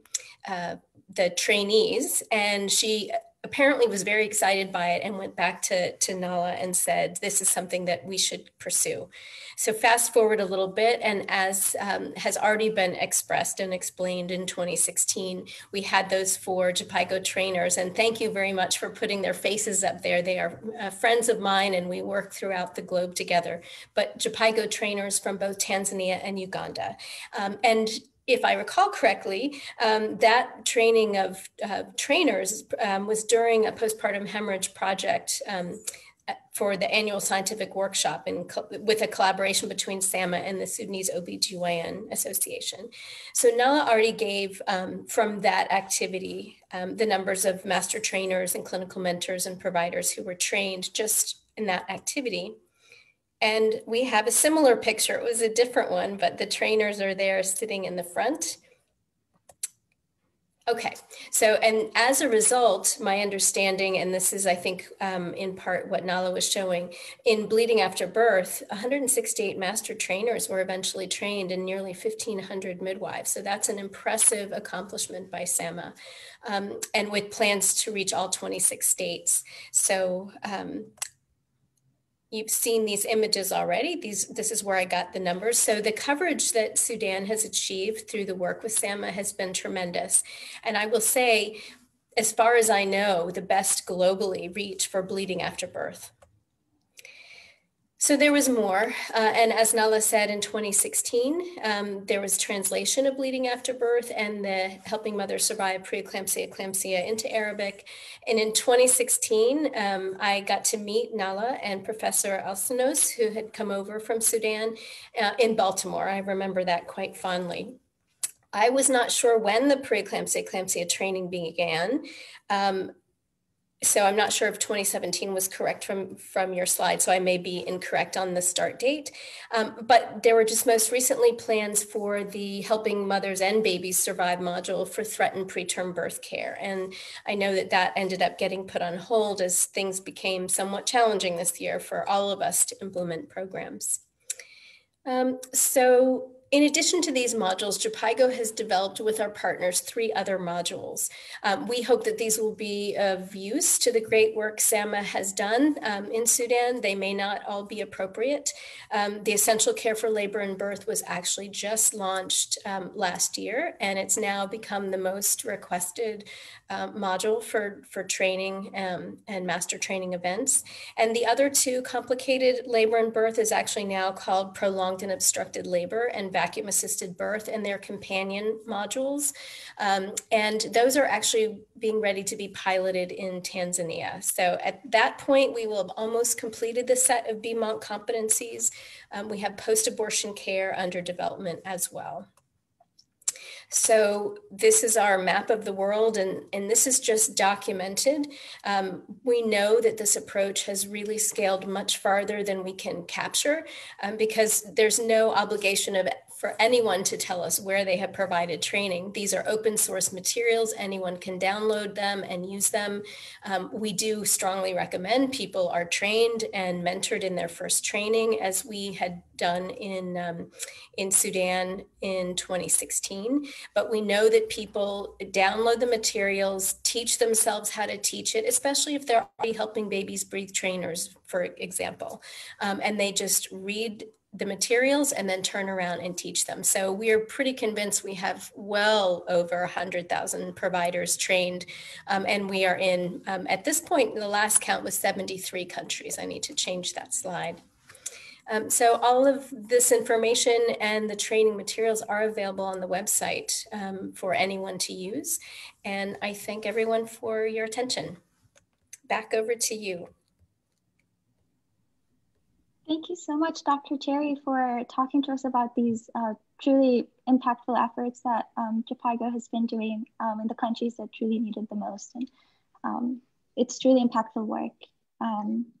uh, the trainees, and she apparently was very excited by it and went back to, to Nahla and said, this is something that we should pursue. So fast forward a little bit, and as um, has already been expressed and explained in 2016, we had those four Jhpiego trainers, and thank you very much for putting their faces up there. They are uh, friends of mine, and we work throughout the globe together. But Jhpiego trainers from both Tanzania and Uganda. Um, and if I recall correctly, um, that training of uh, trainers um, was during a postpartum hemorrhage project um, for the annual scientific workshop in, with a collaboration between SAMA and the Sudanese OBGYN Association. So Nahla already gave um, from that activity um, the numbers of master trainers and clinical mentors and providers who were trained just in that activity. And we have a similar picture. It was a different one, but the trainers are there sitting in the front. Okay, so and as a result, my understanding, and this is, I think, um, in part what Nahla was showing, in bleeding after birth, 168 master trainers were eventually trained and nearly 1,500 midwives. So that's an impressive accomplishment by SAMA, um, and with plans to reach all 26 states. So um, You've seen these images already. These, this is where I got the numbers. So the coverage that Sudan has achieved through the work with SAMA has been tremendous. And I will say, as far as I know, the best globally reach for bleeding after birth. So there was more. Uh, and as Nahla said in 2016, um, there was translation of bleeding after birth and the helping mothers survive preeclampsia, eclampsia into Arabic. And in 2016, um, I got to meet Nahla and Professor Alcinos, who had come over from Sudan uh, in Baltimore. I remember that quite fondly. I was not sure when the preeclampsia, eclampsia training began. Um, so I'm not sure if 2017 was correct from, from your slide, so I may be incorrect on the start date. Um, but there were just most recently plans for the Helping Mothers and Babies Survive module for threatened preterm birth care. And I know that that ended up getting put on hold as things became somewhat challenging this year for all of us to implement programs. Um, so in addition to these modules, Jhpiego has developed with our partners three other modules. Um, we hope that these will be of use to the great work SAMA has done um, in Sudan. They may not all be appropriate. Um, the Essential Care for Labor and Birth was actually just launched um, last year, and it's now become the most requested um, module for, for training um, and master training events. And the other two, complicated labor and birth, is actually now called prolonged and obstructed labor and vacuum assisted birth and their companion modules. Um, and those are actually being ready to be piloted in Tanzania. So at that point, we will have almost completed the set of BMONC competencies. Um, we have post abortion care under development as well. So this is our map of the world, and, and this is just documented. Um, we know that this approach has really scaled much farther than we can capture um, because there's no obligation of for anyone to tell us where they have provided training. These are open source materials. Anyone can download them and use them. Um, we do strongly recommend people are trained and mentored in their first training as we had done in, um, in Sudan in 2016. But we know that people download the materials, teach themselves how to teach it, especially if they're already helping babies breathe trainers, for example. Um, and they just read the materials and then turn around and teach them. So we are pretty convinced we have well over 100,000 providers trained. Um, and we are in, um, at this point, the last count was 73 countries. I need to change that slide. Um, so all of this information and the training materials are available on the website um, for anyone to use. And I thank everyone for your attention. Back over to you. Thank you so much, Dr. Cherry, for talking to us about these uh, truly impactful efforts that um, has been doing um, in the countries that truly needed the most. And um, it's truly impactful work. Um,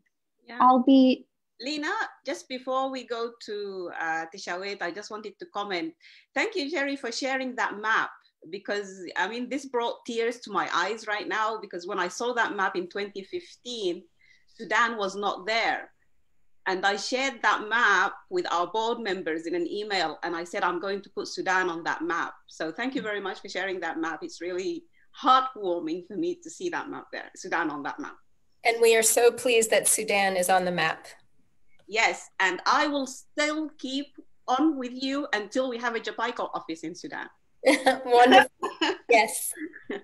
Yeah. I'll be, Lena, just before we go to uh, Tishawet, I just wanted to comment. Thank you, Jerry, for sharing that map because I mean, this brought tears to my eyes right now because when I saw that map in 2015, Sudan was not there. And I shared that map with our board members in an email, and I said, I'm going to put Sudan on that map. So thank you mm. very much for sharing that map. It's really heartwarming for me to see that map there, Sudan on that map. And we are so pleased that Sudan is on the map. Yes, and I will still keep on with you until we have a Jhpiego office in Sudan. Wonderful. yes.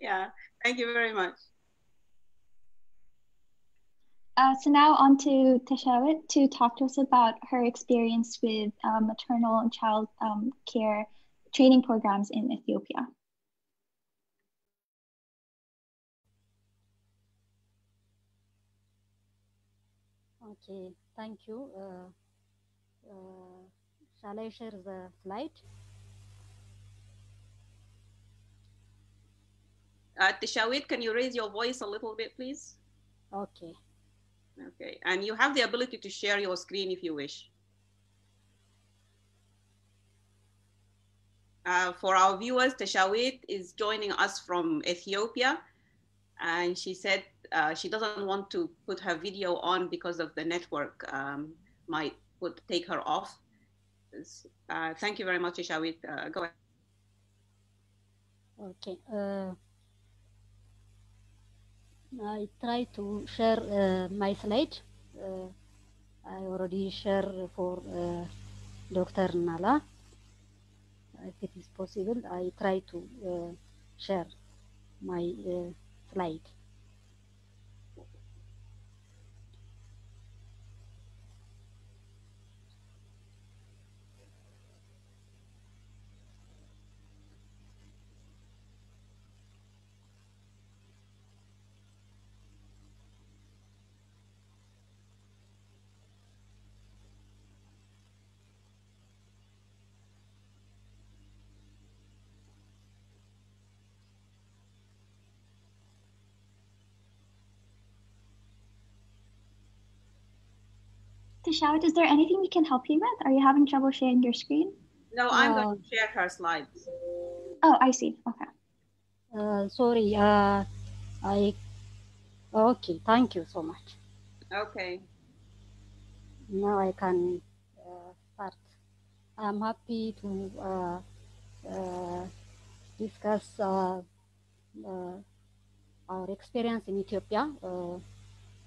Yeah, thank you very much. Uh, so now on to Tashawit to talk to us about her experience with uh, maternal and child um, care training programs in Ethiopia. Okay, thank you. Uh, uh, shall I share the slide? Uh, Tishawit, can you raise your voice a little bit, please? Okay. Okay, and you have the ability to share your screen if you wish. Uh, for our viewers, Tashawit is joining us from Ethiopia, and she said uh, she doesn't want to put her video on because of the network um, might would take her off. Uh, thank you very much, Tashawit. Uh, go ahead. Okay. I try to share uh, my slide. Uh, I already share for uh, Dr. Nahla. If it is possible, I try to uh, share my uh, slide. Tashawit, is there anything we can help you with? Are you having trouble sharing your screen? No, I'm Uh, going to share her slides. Oh, I see. Okay. Uh, sorry, uh, I. Okay, thank you so much. Okay. Now I can uh, start. I'm happy to uh, uh, discuss uh, uh, our experience in Ethiopia, uh,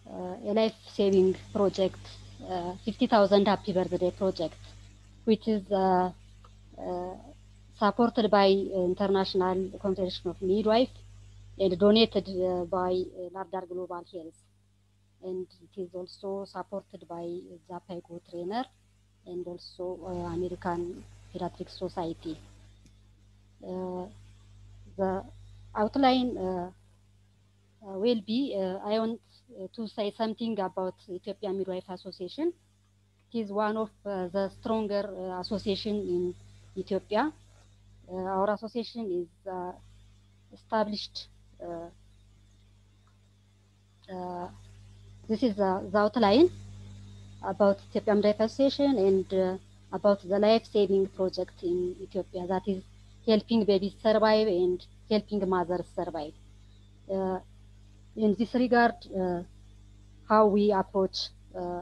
uh, a life saving project, uh, 50,000 Happy Birthday project, which is uh, uh, supported by International Confederation of Midwife and donated uh, by Laerdal Global Health. And it is also supported by Jhpiego Trainer and also American Pediatric Society. the outline will be, I want to say something about Ethiopian Midwife Association. It is one of the stronger association in Ethiopia. our association is established uh, this is uh, the outline about Ethiopian Life Association and uh, about the life-saving project in Ethiopia that is helping babies survive and helping mothers survive. In this regard, uh, how we approach uh,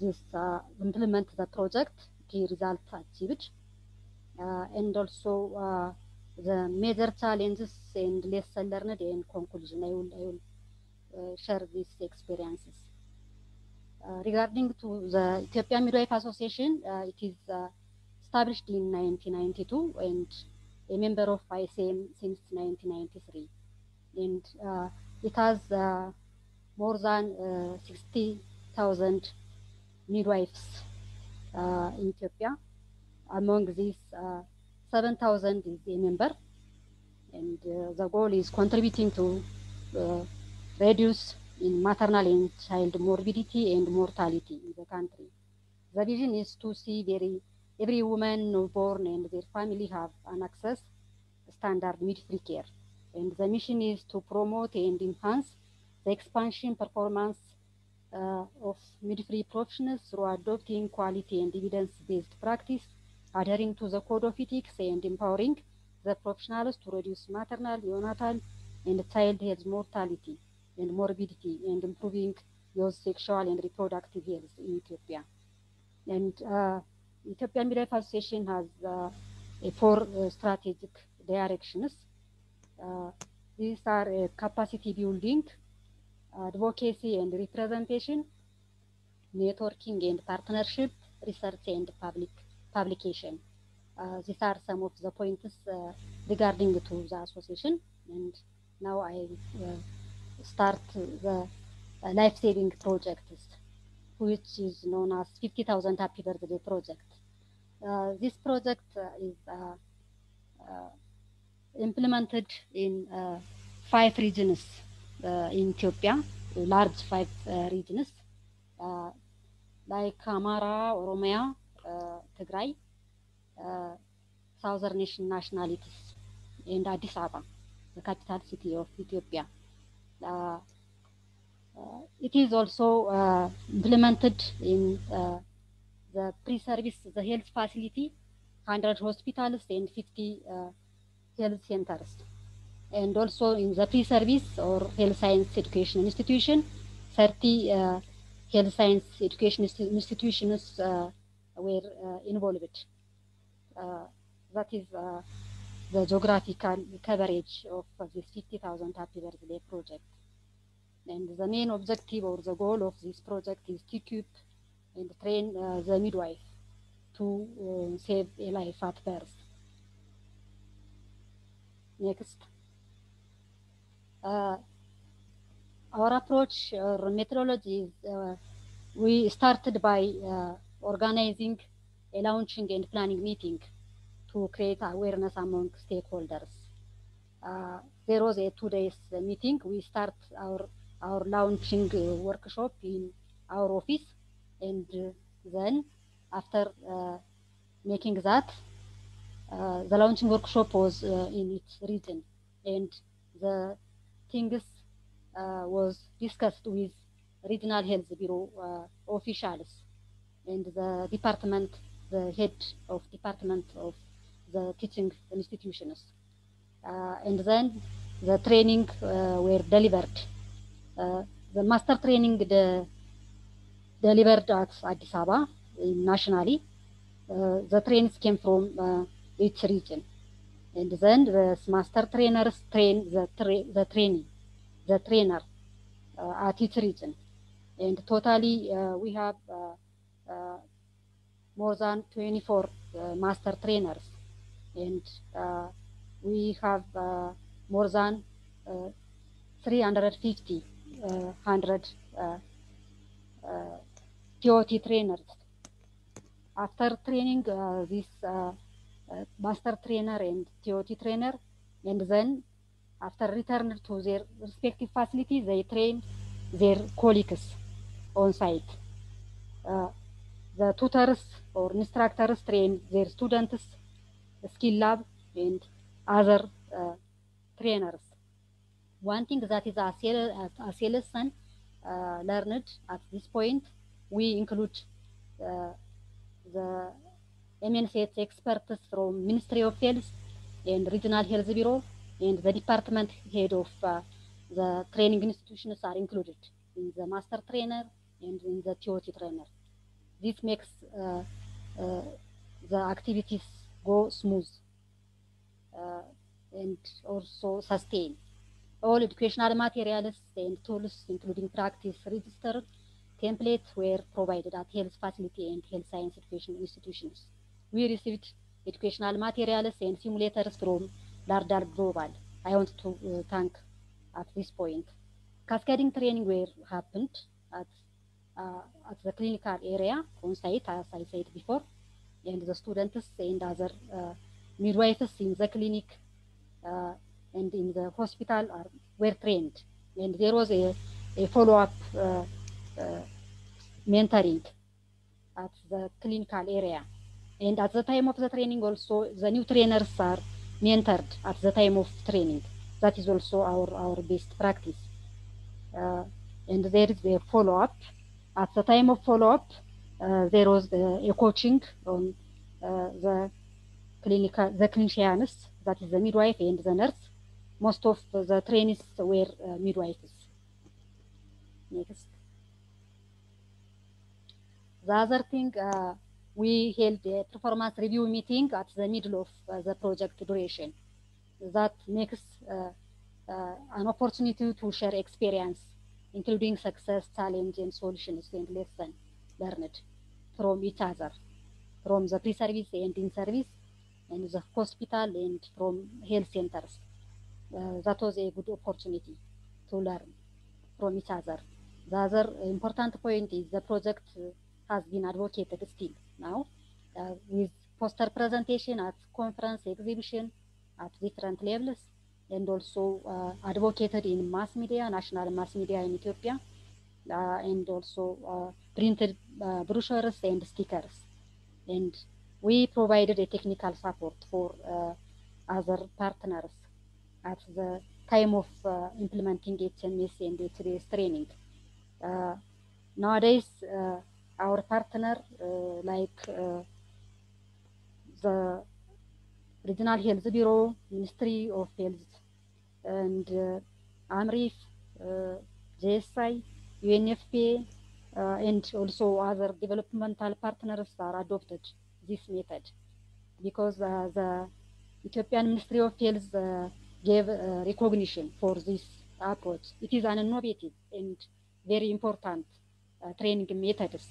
this uh, implement the project, the result achieved, and also the major challenges and lesson learned and conclusion. I will, I will uh, share these experiences. Uh, regarding to the Ethiopian Midwife Association, uh, it is established in 1992 and a member of ISM since 1993. And it has more than 60,000 midwives in Ethiopia. Among these, 7,000 is a member, and uh, the goal is contributing to uh, reduce in maternal and child morbidity and mortality in the country. The vision is to see very every woman newborn and their family have an access standard midwifery care. And the mission is to promote and enhance the expansion performance uh, of midwifery professionals through adopting quality and evidence-based practice, adhering to the code of ethics and empowering the professionals to reduce maternal, neonatal, and child health mortality and morbidity and improving your sexual and reproductive health in Ethiopia. And uh, Ethiopian Midwife Association has uh, four uh, strategic directions. Uh, these are uh, capacity building, uh, advocacy and representation, networking and partnership, research and public publication. Uh, these are some of the points uh, regarding to the association. And now I uh, start the life-saving project, which is known as 50,000 Happy Birthday Project. this project is implemented in uh, five regions uh, in Ethiopia, large five uh, regions, like Amara, Oromia, Tigray, southern nation nationalities, and Addis Ababa, the capital city of Ethiopia. Uh, uh, it is also uh, implemented in the pre-service, the health facility, 100 hospitals and 50 health centers. And also in the pre-service or health science education institution, 30 uh, health science education institutions uh, were uh, involved. that is the geographical coverage of this 50,000 Happy Birthday project. And the main objective or the goal of this project is to equip and train uh, the midwife to uh, save a life at birth. Next. Uh, our approach or methodology is we started by organizing a launching and planning meeting to create awareness among stakeholders. Uh, there was a two days meeting. We start our our launching uh, workshop in our office, and uh, then after making that, the launching workshop was in its region, and the things was discussed with regional health bureau officials and the department, the head of department of the teaching institutions. Uh, and then the training uh, were delivered. Uh, the master training the, delivered at Addis Ababa nationally. the trains came from each region. And then the master trainers train the, tra the training, the trainer uh, at each region. And totally uh, we have uh, more than 24 master trainers and uh, we have uh, more than uh, 350 100 TOT trainers after training uh, this master trainer and TOT trainer, and then after return to their respective facilities, they train their colleagues on site. Uh, the tutors or instructors train their students, skill lab, and other uh, trainers. One thing that is a lesson learned at this point, we include the MNCH experts from Ministry of Health and Regional Health Bureau and the department head of uh, the training institutions are included in the master trainer and in the TOT trainer. This makes uh, uh, the activities go smooth uh, and also sustain. All educational materials and tools, including practice register templates, were provided at health facility and health science education institutions. We received educational materials and simulators from Laerdal Global. I want to uh, thank at this point. Cascading training were happened at uh, at the clinical area on site, as I said before, and the students and other uh, midwives in the clinic uh, and in the hospital are, were trained. And there was a, a follow-up uh, uh, mentoring at the clinical area. And at the time of the training also, the new trainers are mentored at the time of training. That is also our, our best practice. Uh, and there is a follow-up. At the time of follow-up, uh, there was the, a coaching on uh, the clinical, the clinicians, that is the midwife and the nurse. Most of the trainees were uh, midwives. Next. The other thing, uh, we held a performance review meeting at the middle of uh, the project duration. That makes uh, uh, an opportunity to share experience, including success, challenge, and solutions and lesson learned from each other, from the pre-service and in-service, and the hospital and from health centers. Uh, that was a good opportunity to learn from each other. The other important point is the project has been advocated still now uh, with poster presentation at conference exhibition at different levels and also uh, advocated in mass media, national mass media in Ethiopia, uh, and also uh, printed uh, brochures and stickers. And we provided a technical support for uh, other partners at the time of implementing HMS and HBS training. nowadays, our partner like the Regional Health Bureau, Ministry of Health, and uh, Amref, uh, JSI, UNFPA, uh, and also other developmental partners are adopted this method because the Ethiopian Ministry of Health gave recognition for this approach. It is an innovative and very important training methods.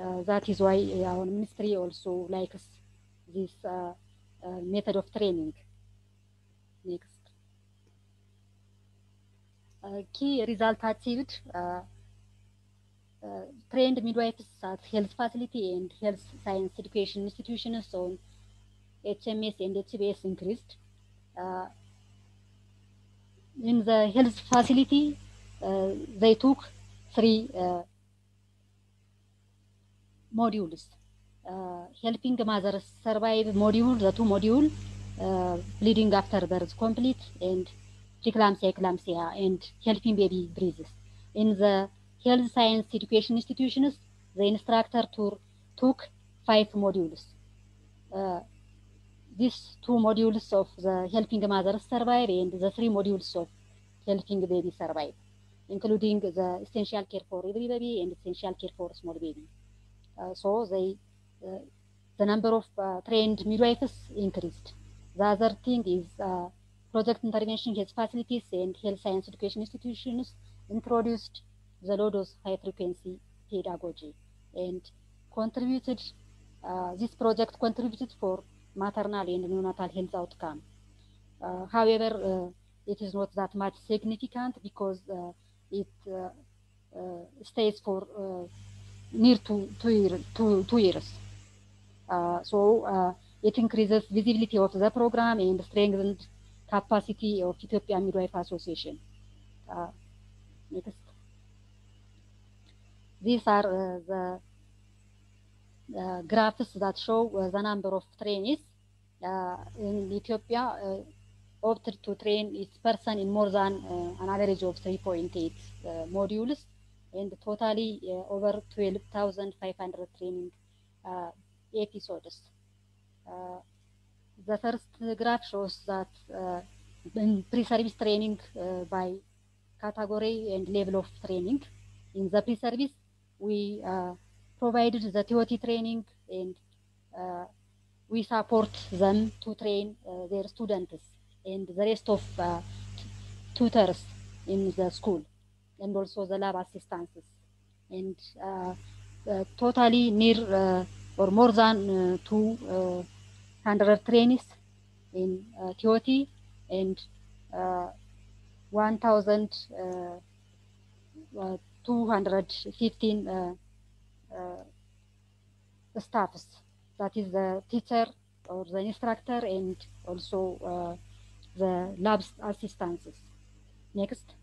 Uh, that is why uh, our ministry also likes this uh, method of training. Next. Uh, key result achieved uh, uh, trained midwives at health facility and health science education institutions on HMS and HBS increased. in the health facility, they took three modules. Uh, helping mothers survive module, the two module, uh, bleeding after birth complete, and preeclampsia, eclampsia, and helping baby breathes. In the health science education institutions, the instructor tour took five modules. Uh, these two modules of the helping mothers survive and the three modules of helping baby survive, including the essential care for every baby and essential care for small baby. Uh, so they, uh, the number of uh, trained midwives increased. The other thing is project intervention health facilities and health science education institutions introduced the low dose high frequency pedagogy and contributed, uh, this project contributed for maternal and neonatal health outcome. Uh, however, uh, it is not that much significant because it stays for near to two, year, two, two years. Uh, so uh, it increases visibility of the program and strengthens capacity of Ethiopian Midwife Association. Uh, next. These are the uh, graphs that show uh, the number of trainees uh, in Ethiopia opted to train each person in more than an average of 3.8 modules and totally over 12,500 training episodes. the first graph shows that in pre-service training by category and level of training. In the pre-service, we provided the TOT training and uh, we support them to train uh, their students and the rest of uh, tutors in the school and also the lab assistants and totally near uh, or more than uh, 200 uh, trainees in TOT and 1,215 uh, staffs. That is the teacher or the instructor and also uh, the lab assistants. Next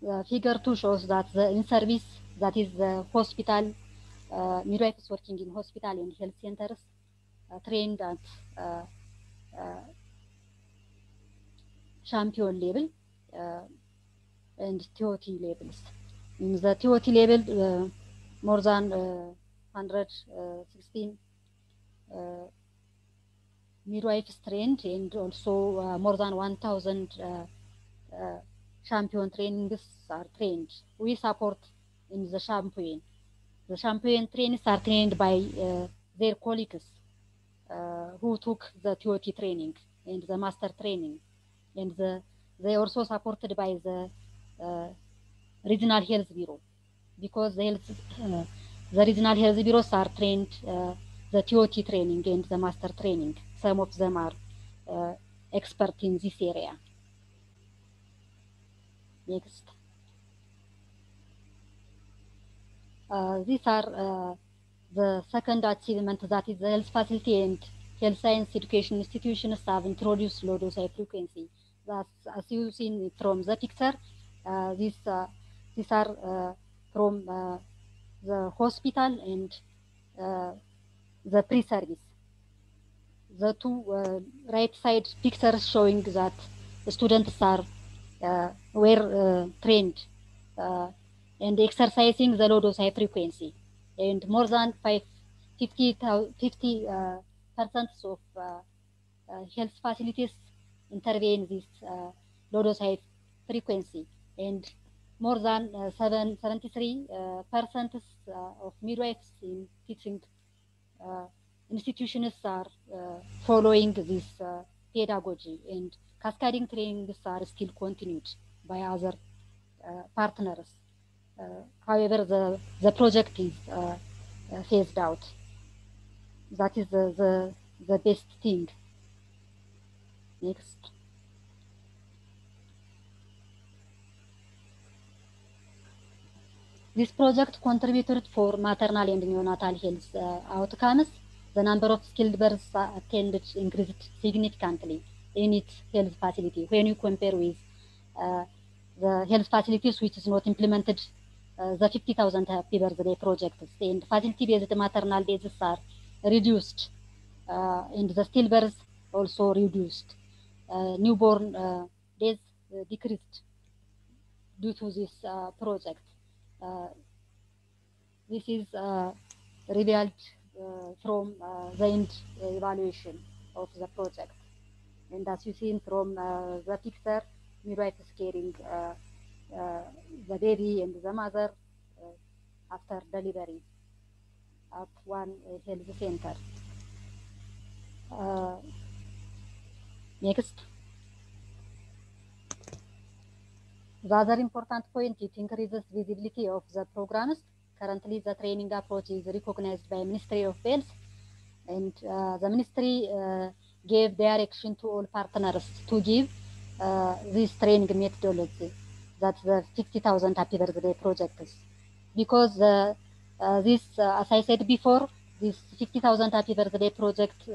the figure two shows that the in service that is the hospital uh, midwives working in hospital and health centers uh, trained at uh, champion level and TOT levels. In the TOT level, uh, more than uh, 116 uh, midwives trained and also more than 1,000 champion trainings are trained. We support in the champion. The champion trainings are trained by their colleagues who took the TOT training and the master training. And the, they are also supported by the regional health bureau because the, health, uh, the regional health bureaus are trained uh, the TOT training and the master training. Some of them are uh, expert in this area. Next. these are the second achievement that is the health facility and health science education institutions have introduced low dose high frequency. As you've seen from the picture, this these are uh, from uh, the hospital and uh, the pre-service. The two right side pictures showing that the students are were uh, trained uh, and exercising the low dose high frequency. And more than five, 50 uh, percent of health facilities intervene this low dose high frequency. And more than uh, seven, 73 uh, percent uh, of midwives in teaching institutions are following this pedagogy. And cascading trainings are still continued by other partners. however, the, the project is phased out. That is the, the, the best thing. Next. This project contributed for maternal and neonatal health uh, outcomes. The number of skilled births attended increased significantly in its health facility when you compare with uh, the health facilities which is not implemented uh, the 50,000 happy birthday project and facility-based maternal deaths are reduced uh, and the stillbirths also reduced. Uh, newborn uh, deaths decreased due to this project. Uh, this is uh, revealed uh, from the end evaluation of the project. And as you see from the picture, midwife is carrying uh, uh, the baby and the mother uh, after delivery at one health center. next. The other important point, it increases visibility of the programs. Currently, the training approach is recognized by Ministry of Health, and uh, the ministry uh, gave direction to all partners to give uh, this training methodology. that the 50,000 Happy Birthday projects. Because the this, as I said before, this 50,000 Happy Birthday project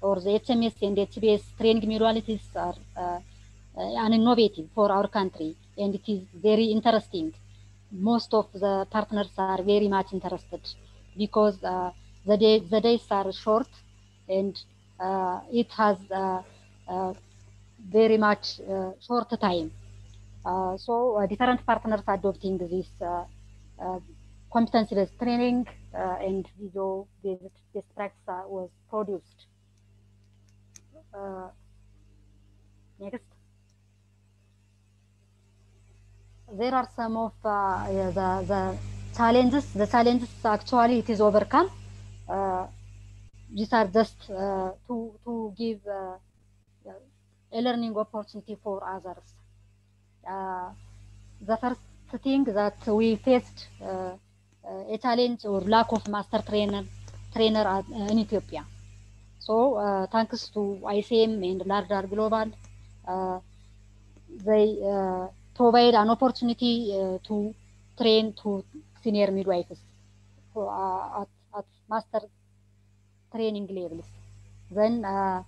or the HMS and HBS training modalities are innovative for our country and it is very interesting. Most of the partners are very much interested because uh, the, day, the days are short and uh, it has uh, very much uh, short time. Uh, so uh, different partners adopting this competency-based training and video-based best practice was produced. next. there are some of uh, the, the challenges. The challenges actually it is overcome. Uh, these are just uh, to, to give a learning opportunity for others. the first thing that we faced a challenge or lack of master trainer trainer at, in Ethiopia. So thanks to ICM and Laerdal Global, they provide an opportunity uh, to train to senior midwives uh, at, at master training levels. Then uh,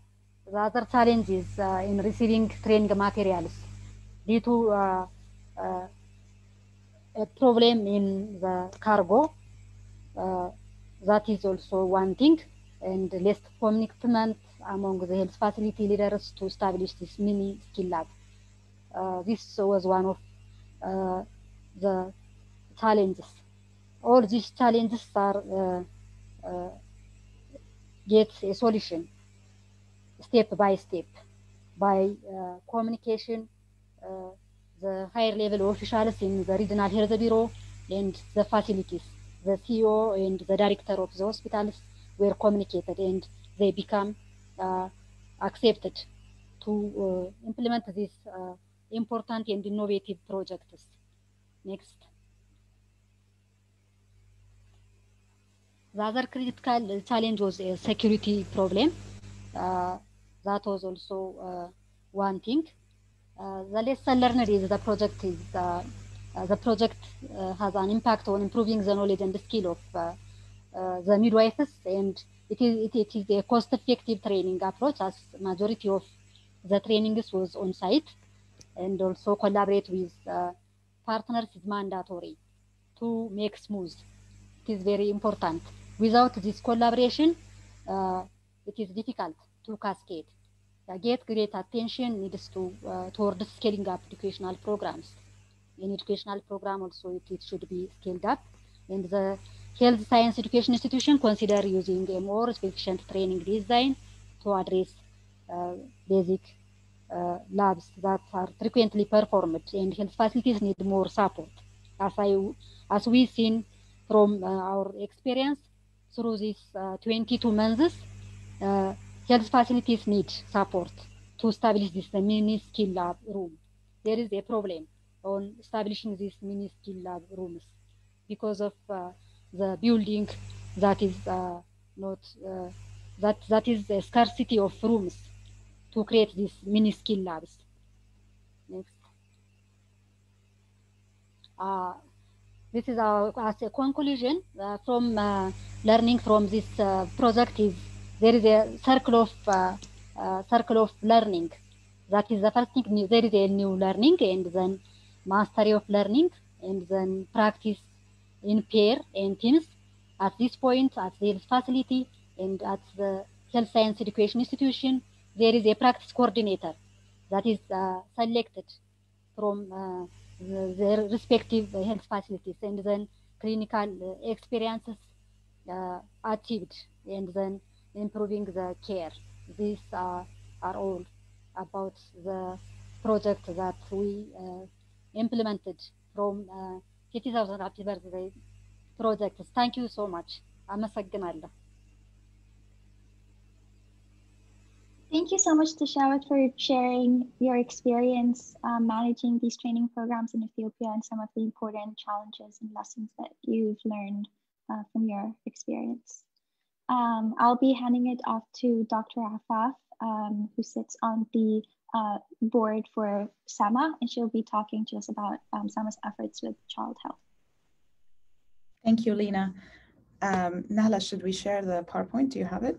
the other challenge is in receiving training materials due to a problem in the cargo. that is also one thing and less commitment among the health facility leaders to establish this mini skill lab. Uh, this was one of uh, the challenges. All these challenges are uh, get a solution step by step by communication the higher level officials in the regional health bureau and the facilities. The CEO and the director of the hospitals were communicated and they become uh, accepted to uh, implement this uh, important and innovative projects. Next. The other critical challenge was a security problem. Uh, that was also uh, one thing. Uh, the lesson learned is the project is uh, the project has an impact on improving the knowledge and the skill of the midwives, and it is it, it is a cost-effective training approach as majority of the trainings was on site and also collaborate with partners is mandatory to make smooth. It is very important. Without this collaboration, uh, it is difficult to cascade. Uh, get great attention needs to uh, towards scaling up educational programs. In educational program also it, it should be scaled up. And the health science education institution consider using a more efficient training design to address uh, basic uh, labs that are frequently performed and health facilities need more support. As, I, as we've seen from uh, our experience through these uh, 22 months, uh, health facilities need support to establish this mini skill lab room. There is a problem on establishing these mini skill lab rooms because of uh, the building that is uh, not that that is a scarcity of rooms to create these mini skill labs. Next. Uh, this is our as a conclusion uh, from uh, learning from this uh, project is there is a circle of uh, uh, circle of learning. That is the first thing. There is a new learning and then mastery of learning and then practice in pair and teams. At this point, at the facility and at the health science education institution, there is a practice coordinator that is uh, selected from uh, the, their respective health facilities and then clinical uh, experiences uh, achieved and then improving the care. These are all about the project that we uh, implemented from uh, 50,000 Happy Birthday projects. Thank you so much. አመሰግናለሁ። Thank you so much, Tashawat, for sharing your experience um, managing these training programs in Ethiopia and some of the important challenges and lessons that you've learned uh, from your experience. Um, I'll be handing it off to Dr. Afaf, um, who sits on the uh, board for SAMA, and she'll be talking to us about um, SAMA's efforts with child health. Thank you, Lena. Um, Nahla, should we share the PowerPoint? Do you have it?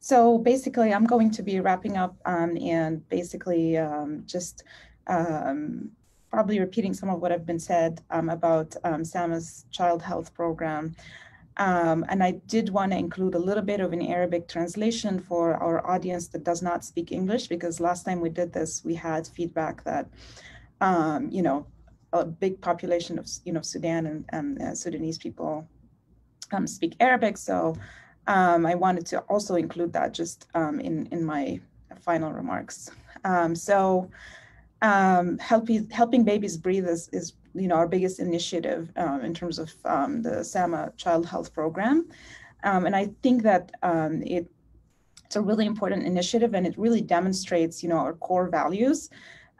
So basically, I'm going to be wrapping up um, and basically um, just um, probably repeating some of what have been said um, about um, SAMA's child health program. Um, and I did want to include a little bit of an Arabic translation for our audience that does not speak English, because last time we did this, we had feedback that, you know, a big population of, you know, Sudan and, and uh, Sudanese people speak Arabic. So um, I wanted to also include that just um, in, in my final remarks. Um, so um, helping, helping babies breathe is, is you know, our biggest initiative uh, in terms of um, the SAMA Child Health Program. and I think that it, it's a really important initiative and it really demonstrates, you know, our core values.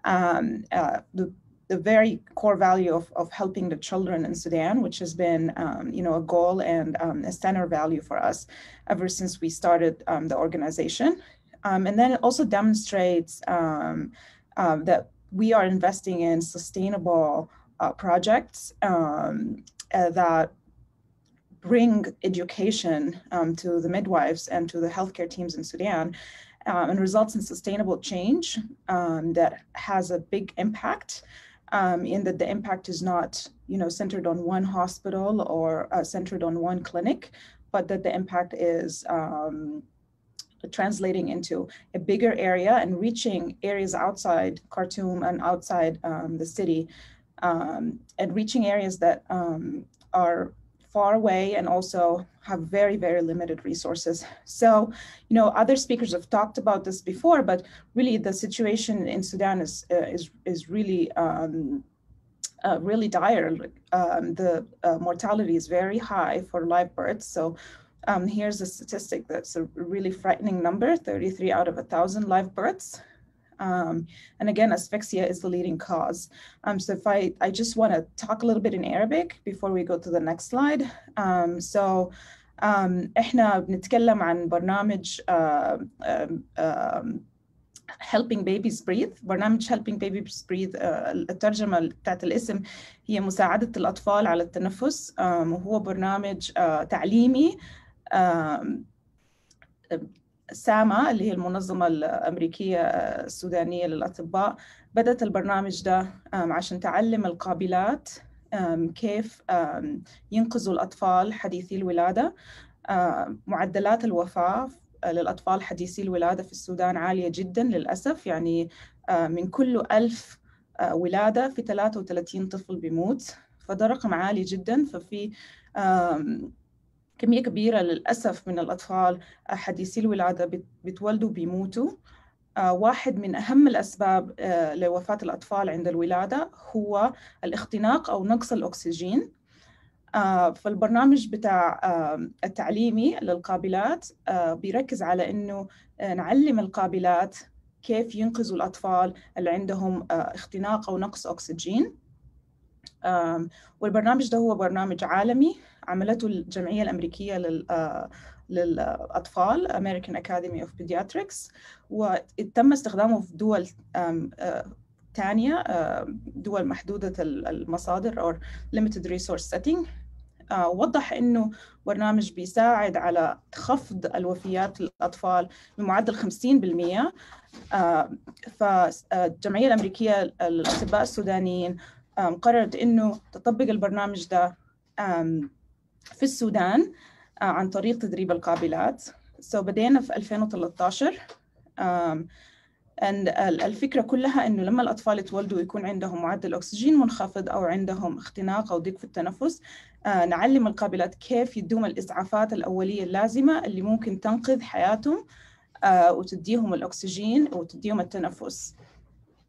Um, uh, the the very core value of, of helping the children in Sudan, which has been, um, you know, a goal and um, a center value for us ever since we started um, the organization. Um, and then it also demonstrates um, um, that we are investing in sustainable uh, projects uh, that bring education to the midwives and to the healthcare teams in Sudan uh, and results in sustainable change um, that has a big impact um, in that the impact is not, you know, centered on one hospital or uh, centered on one clinic, but that the impact is um, translating into a bigger area and reaching areas outside Khartoum and outside um, the city, um, and reaching areas that um, are far away and also have very, very limited resources. So, you know, other speakers have talked about this before, but really the situation in Sudan is, uh, is, is really, um, uh, really dire. Um, the uh, mortality is very high for live births. So um, here's a statistic that's a really frightening number, 33 out of a 1,000 live births. Um, and again, asphyxia is the leading cause. Um, so if I, I just want to talk a little bit in Arabic before we go to the next slide. Um, so um, احنا بنتكلم عن برنامج um, um, Helping Babies Breathe برنامج Helping Babies Breathe uh, الترجمة بتاعت الاسم هي مساعدة الأطفال على التنفس وهو برنامج uh, تعليمي ساما اللي هي المنظمة الأمريكية السودانية للأطباء بدأت البرنامج ده عشان تعلم القابلات كيف ينقذوا الأطفال حديثي الولادة. معدلات الوفاة للأطفال حديثي الولادة في السودان عالية جدا للأسف. يعني من كل ألف ولادة في 33 طفل بيموت فده رقم عالي جدا. ففي كمية كبيرة للأسف من الأطفال حديثي الولادة بتولدوا بيموتوا. واحد من أهم الأسباب لوفاة الأطفال عند الولادة هو الاختناق أو نقص الأكسجين. فالبرنامج بتاع التعليمي للقابلات بيركز على إنه نعلم القابلات كيف ينقذوا الأطفال اللي عندهم اختناق أو نقص أكسجين. والبرنامج ده هو برنامج عالمي. عملته الجمعية الأمريكية لل للأطفال American Academy of Pediatrics وتم استخدامه في دول ثانية دول محدودة المصادر أو limited resource setting. وضح أنه برنامج بيساعد على خفض الوفيات للأطفال بمعدل 50% فالجمعية الأمريكية للأطباء السودانيين قررت أنه تطبق البرنامج ده في السودان عن طريق تدريب القابلات. So بدينا في 2013 um, and الفكرة كلها إنه لما الأطفال يتولدوا يكون عندهم معدل أكسجين منخفض أو عندهم اختناق أو ضيق في التنفس uh, نعلم القابلات كيف يدوم الإسعافات الأولية اللازمة اللي ممكن تنقذ حياتهم uh, وتديهم الأكسجين وتديهم التنفس.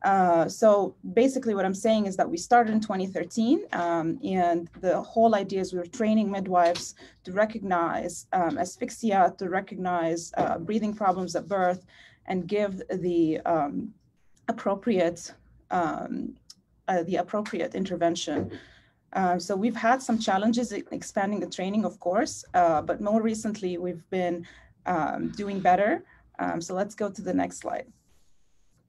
Uh, so basically what I'm saying is that we started in 2013 um, and the whole idea is we were training midwives to recognize um, asphyxia, to recognize uh, breathing problems at birth and give the um, appropriate um, uh, the appropriate intervention. Uh, so we've had some challenges in expanding the training, of course, uh, but more recently we've been um, doing better. Um, so let's go to the next slide.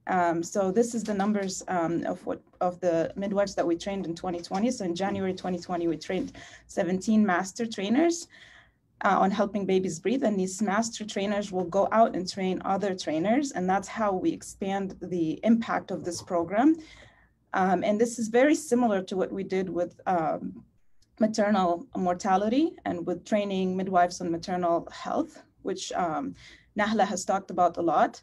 Um, so this is the numbers um, of what of the midwives that we trained in 2020. So in January 2020, we trained 17 master trainers uh, on helping babies breathe, and these master trainers will go out and train other trainers, and that's how we expand the impact of this program. Um, and this is very similar to what we did with um, maternal mortality and with training midwives on maternal health, which um, Nahla has talked about a lot.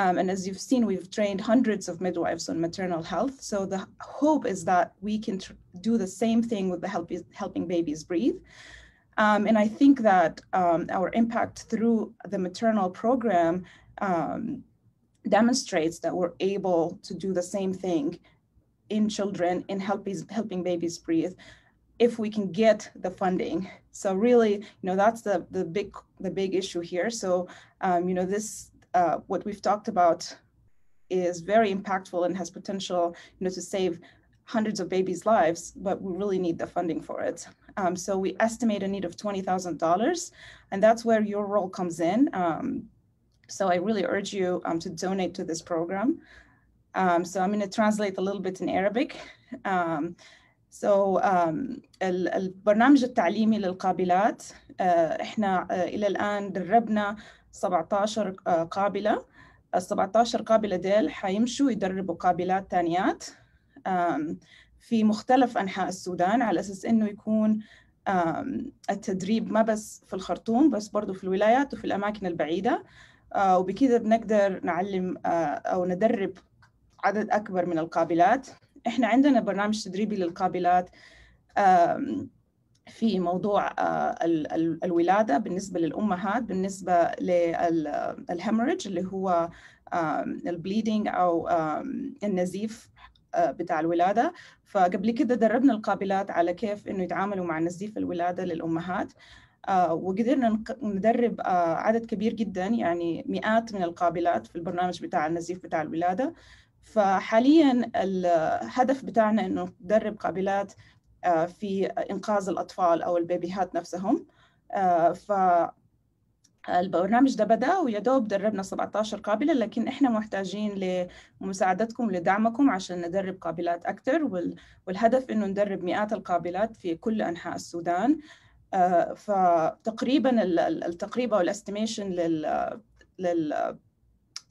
Um, and as you've seen, we've trained hundreds of midwives on maternal health. So the hope is that we can do the same thing with the help helping babies breathe. Um, and I think that um, our impact through the maternal program um, demonstrates that we're able to do the same thing in children in helping, helping babies breathe if we can get the funding. So really, you know, that's the, the big the big issue here. So, um, you know, this uh, what we've talked about is very impactful and has potential, you know, to save hundreds of babies' lives, but we really need the funding for it. Um, so we estimate a need of $20,000, and that's where your role comes in. Um, so I really urge you um, to donate to this program. Um, so I'm going to translate a little bit in Arabic. Um, so um, البرنامج التعليمي للقابلات احنا الى الان دربنا 17 قابلة. ال 17 قابلة ديل حيمشوا يدربوا قابلات ثانيات في مختلف أنحاء السودان على أساس إنه يكون التدريب ما بس في الخرطوم بس برضه في الولايات وفي الأماكن البعيدة. وبكذا بنقدر نعلم أو ندرب عدد أكبر من القابلات. إحنا عندنا برنامج تدريبي للقابلات. في موضوع الولادة بالنسبة للأمهات بالنسبة للهemorrhage اللي هو البليدنج أو النزيف بتاع الولادة. فقبل كده دربنا القابلات على كيف إنه يتعاملوا مع نزيف الولادة للأمهات. وقدرنا ندرب عدد كبير جدا يعني مئات من القابلات في البرنامج بتاع النزيف بتاع الولادة. فحاليا الهدف بتاعنا إنه ندرب قابلات في إنقاذ الأطفال أو البيبيهات نفسهم. ف البرنامج ده بدأ ويا دوب دربنا 17 قابلة لكن إحنا محتاجين لمساعدتكم ولدعمكم عشان ندرب قابلات أكثر والهدف إنه ندرب مئات القابلات في كل أنحاء السودان. فتقريبا التقريب أو الإستيميشن لل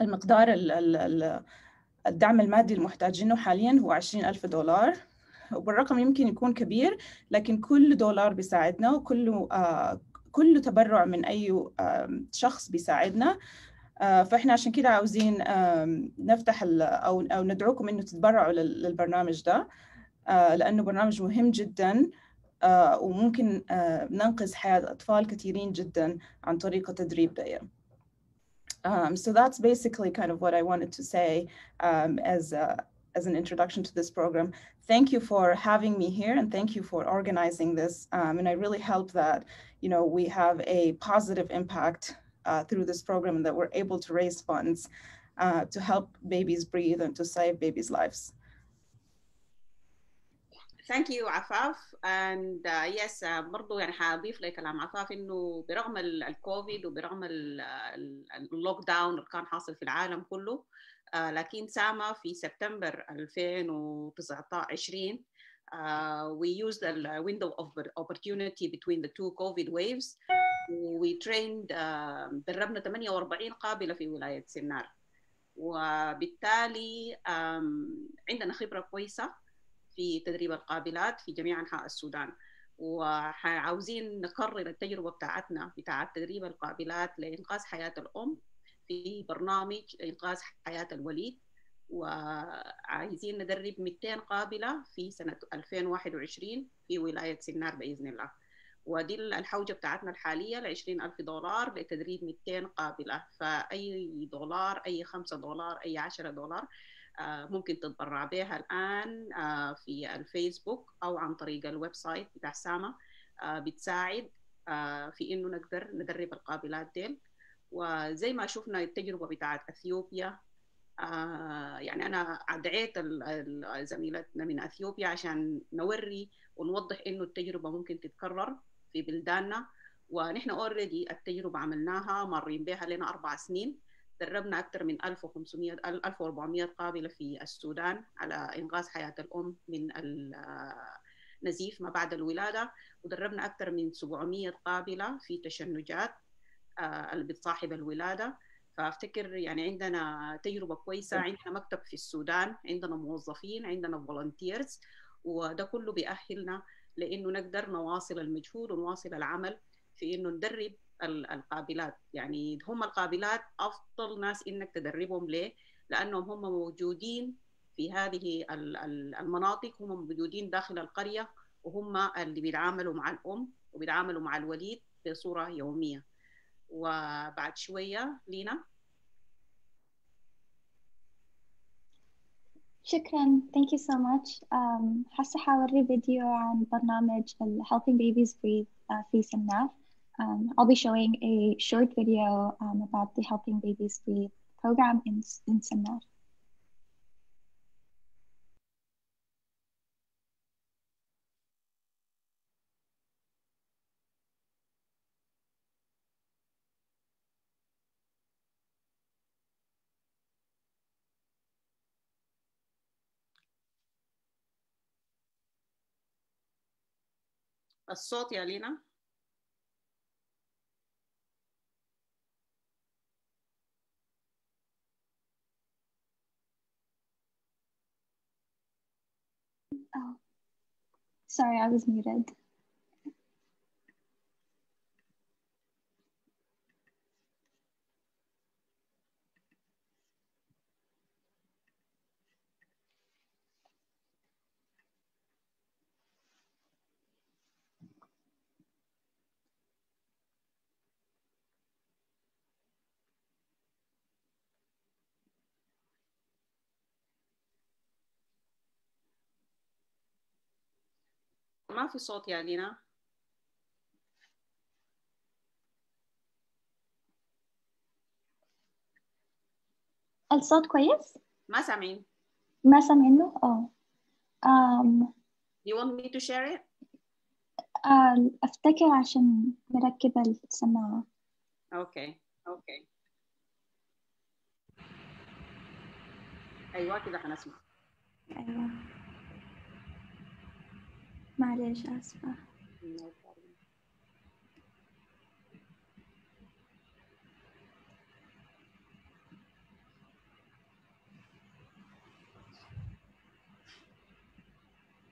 المقدار الدعم المادي المحتاجينه حاليا هو 20 ألف دولار. والرقم يمكن يكون كبير لكن كل دولار بيساعدنا وكل كل تبرع من أي شخص بيساعدنا فإحنا عشان كده عاوزين نفتح أو أو ندعوكم إنه تتبرعوا للبرنامج ده لأنه برنامج مهم جدا وممكن ننقذ حياة أطفال كثيرين جدا عن طريق التدريب ده. Um, so that's basically kind of what I wanted to say um, as, a, as an introduction to this program. Thank you for having me here and thank you for organizing this. Um, and I really hope that, you know, we have a positive impact uh, through this program and that we're able to raise funds uh, to help babies breathe and to save babies' lives. Thank you عفاف and uh, yes uh, برضو يعني حاضيف لكلام عفاف انه برغم الكوفيد وبرغم اللوك داون اللي كان حاصل في العالم كله uh, لكن ساما في سبتمبر 2019 uh, we used the window of opportunity between the two COVID waves. We trained uh, دربنا 48 قابلة في ولاية سنار. وبالتالي um, عندنا خبرة كويسة في تدريب القابلات في جميع أنحاء السودان. وعاوزين نكرر التجربة بتاعتنا بتاعت تدريب القابلات لإنقاذ حياة الأم. في برنامج إنقاذ حياة الوليد وعايزين ندرب 200 قابلة في سنة 2021 في ولاية سنار بإذن الله. ودي الحوجة بتاعتنا الحالية ل 20000 دولار لتدريب 200 قابلة. فأي دولار أي 5 دولار أي 10 دولار ممكن تتبرع بها الآن في الفيسبوك أو عن طريق الويب سايت بتاع ساما بتساعد في إنه نقدر ندرب القابلات ديل. وزي ما شفنا التجربة بتاعت أثيوبيا يعني أنا دعيت زميلتنا من أثيوبيا عشان نوري ونوضح إنه التجربة ممكن تتكرر في بلداننا. ونحن اوريدي التجربة عملناها مارين بها لنا أربع سنين. دربنا أكثر من 1500 1400 قابلة في السودان على إنقاذ حياة الأم من النزيف ما بعد الولادة. ودربنا أكثر من 700 قابلة في تشنجات. اللي بتصاحب الولادة. فأفتكر يعني عندنا تجربة كويسة. عندنا مكتب في السودان عندنا موظفين عندنا فولنتيرز وده كله بيأهلنا لإنه نقدر نواصل المجهود ونواصل العمل في إنه ندرب القابلات. يعني هم القابلات أفضل ناس إنك تدربهم ليه؟ لأنهم هم موجودين في هذه المناطق. هم موجودين داخل القرية وهم اللي بيتعاملوا مع الأم وبيتعاملوا مع الوليد بصورة يومية. thank you so much. Um, As we have a video on عن and Helping Babies Breathe uh, Fees and Naf, um, I'll be showing a short video um, about the Helping Babies Breathe program in, in Sennar. الصوت يا لينا Oh, sorry, I was muted. ما في صوت يا لينا الصوت كويس؟ ما سامعين. ما سامعينه؟ آه. um, You want me to share it? uh, أفتكر عشان مركبة السماعة. أوكي أوكي أيوه كده حنسمع أيوة. معليش آسفة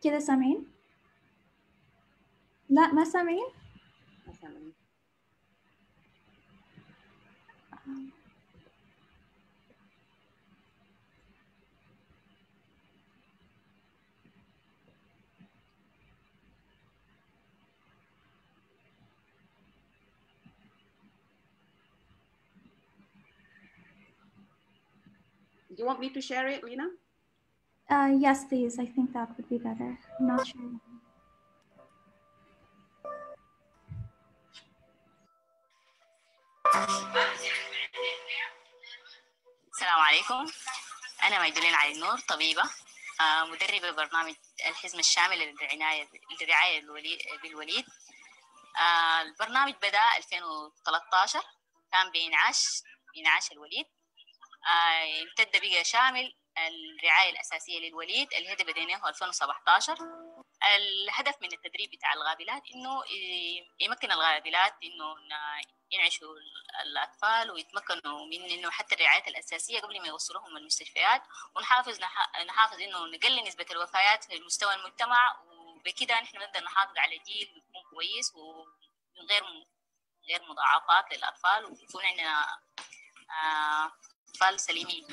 كذا سامعين؟ لا ما سامعين؟ You want me to share it, Lena? Uh, yes, please. I think that would be better. I'm not sure. السلام عليكم أنا ميدولين علي النور طبيبة آه، مدربة برنامج الحزم الشامل للعناية للرعاية الولي- بالوليد آه، البرنامج بدأ 2013 كان بإنعاش بإنعاش الوليد امتد بقى شامل الرعاية الأساسية للوليد. اللي هذا بديناه 2017 الهدف من التدريب بتاع الغابلات إنه ي- يمكن الغابلات إنه ن- ينعشوا الأطفال ويتمكنوا من إنه حتى الرعاية الأساسية قبل ما يوصلوهم المستشفيات. ونحافظ نح- نحافظ إنه نقلل نسبة الوفيات في مستوى المجتمع. وبكده نحن نقدر نحافظ على جيل يكون كويس ومن غير غير مضاعفات للأطفال. ويكون عندنا آه، أطفال سليمين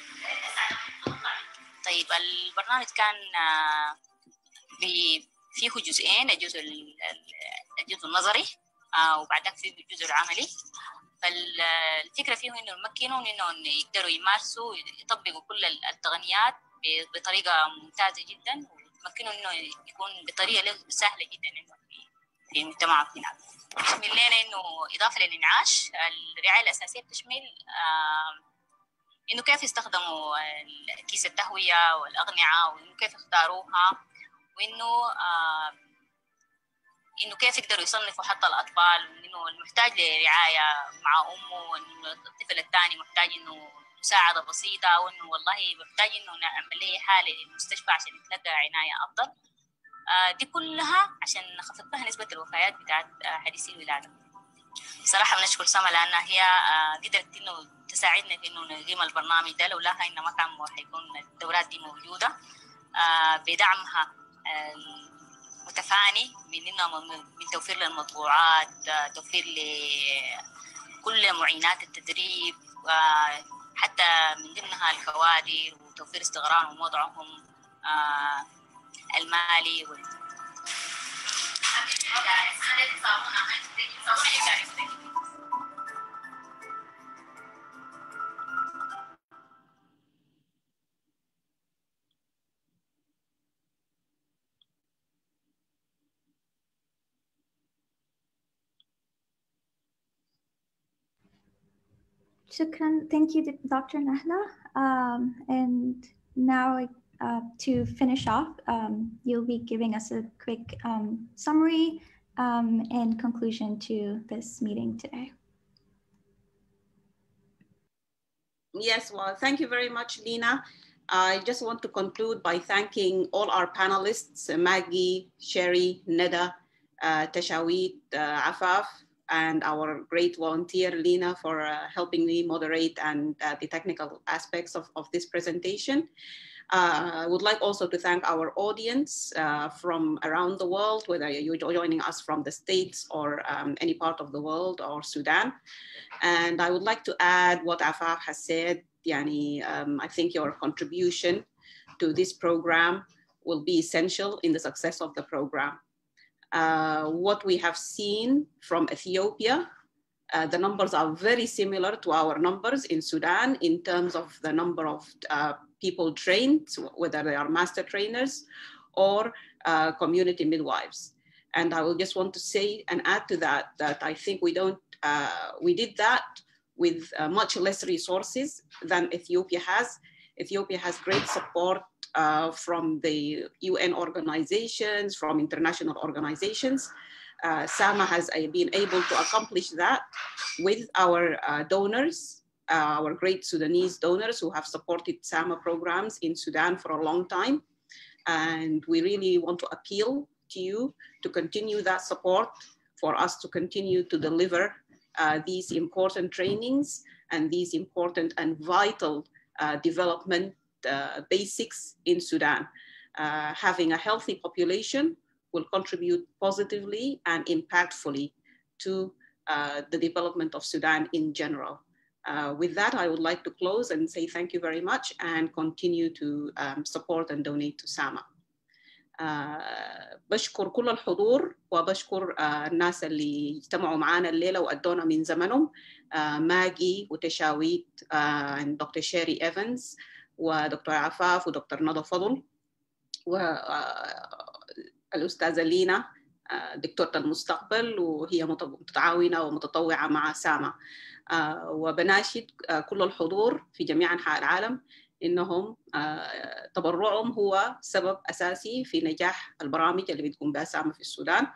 طيب البرنامج كان آه، فيه جزئين الجزء ال- ال- الجزء النظري آه، وبعدك فيه الجزء العملي. فالفكرة فيه إنه يمكنهم إنهم يقدروا يمارسوا يطبقوا كل التقنيات بطريقة ممتازة جدا ويمكنهم إنه يكون بطريقة سهلة جدا في- في مجتمعنا بيشمل لنا إنه إضافة للإنعاش الرعاية الأساسية بتشمل إنه كيف يستخدموا كيس التهوية والاغنعه وإنه كيف اختاروها وإنه آه إنه كيف يقدروا يصنفوا حتى الأطفال وانه المحتاج لرعاية مع أمه وإنه الطفل الثاني محتاج إنه مساعدة بسيطة وإنه والله محتاج إنه نعمل له حاله للمستشفى عشان يتلقى عناية أفضل. آه دي كلها عشان نخفض نسبة الوفيات بتاعت حديثي الولادة. صراحة بنشكر سما لأنها هي آه قدرت إنه تساعدنا في إنه نقيم البرنامج ده لولاها إنه ما كان حيكون الدورات دي موجودة آه بدعمها متفاني من إنه من توفير للمطبوعات توفير لكل معينات التدريب حتى من ضمنها الكوادر وتوفير استقرارهم ووضعهم المالي. Thank you, Dr. Nahla. Um, and now uh, to finish off, um, you'll be giving us a quick um, summary um, and conclusion to this meeting today. Yes, well, thank you very much, Lina. I just want to conclude by thanking all our panelists, Maggie, Sherry, Neda, uh, uh, Afaf, and our great volunteer, Lina, for uh, helping me moderate and uh, the technical aspects of, of this presentation. Uh, I would like also to thank our audience uh, from around the world, whether you're joining us from the States or um, any part of the world or Sudan. And I would like to add what Afaf has said. Yani, um, I think your contribution to this program will be essential in the success of the program. Uh, what we have seen from Ethiopia, uh, the numbers are very similar to our numbers in Sudan in terms of the number of uh, people trained, whether they are master trainers or uh, community midwives. And I will just want to say and add to that that I think we don't, uh, we did that with much less resources than Ethiopia has. Ethiopia has great support uh, from the UN organizations, from international organizations. Uh, SAMA has uh, been able to accomplish that with our donors, our great Sudanese donors who have supported SAMA programs in Sudan for a long time. And we really want to appeal to you to continue that support for us to continue to deliver uh, these important trainings and these important and vital uh, development uh, basics in Sudan. Uh, having a healthy population will contribute positively and impactfully to uh, the development of Sudan in general. With that, I would like to close and say thank you very much and continue to um, support and donate to SAMA. آه بشكر كل الحضور وبشكر آه الناس اللي اجتمعوا معنا الليلة وأدونا من زمنهم آه ماجي وتشاويت دكتور شيري ايفنز ودكتور عفاف ودكتور ندى فضل والأستاذة لينا دكتورة المستقبل وهي متعاونة ومتطوعة مع ساما وبناشد كل الحضور في جميع أنحاء العالم إنهم تبرعهم هو سبب أساسي في نجاح البرامج اللي بتقوم بها ساما في السودان.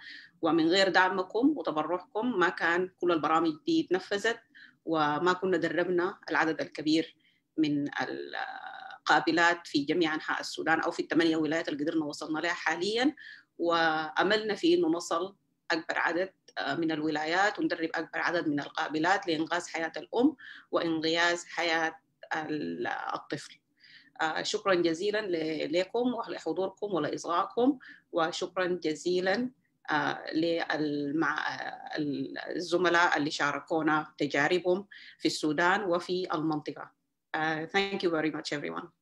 ومن غير دعمكم وتبرعكم ما كان كل البرامج دي اتنفذت وما كنا دربنا العدد الكبير من القابلات في جميع أنحاء السودان أو في الثمانية ولايات اللي قدرنا وصلنا لها حاليا. وأملنا في إنه نصل أكبر عدد من الولايات وندرب أكبر عدد من القابلات لإنقاذ حياة الأم وانقاذ حياة الطفل. شكرا جزيلا لكم ولحضوركم ولإصغائكم وشكرا جزيلا للزملاء اللي شاركونا تجاربهم في السودان وفي المنطقة. Uh, thank you very much, everyone.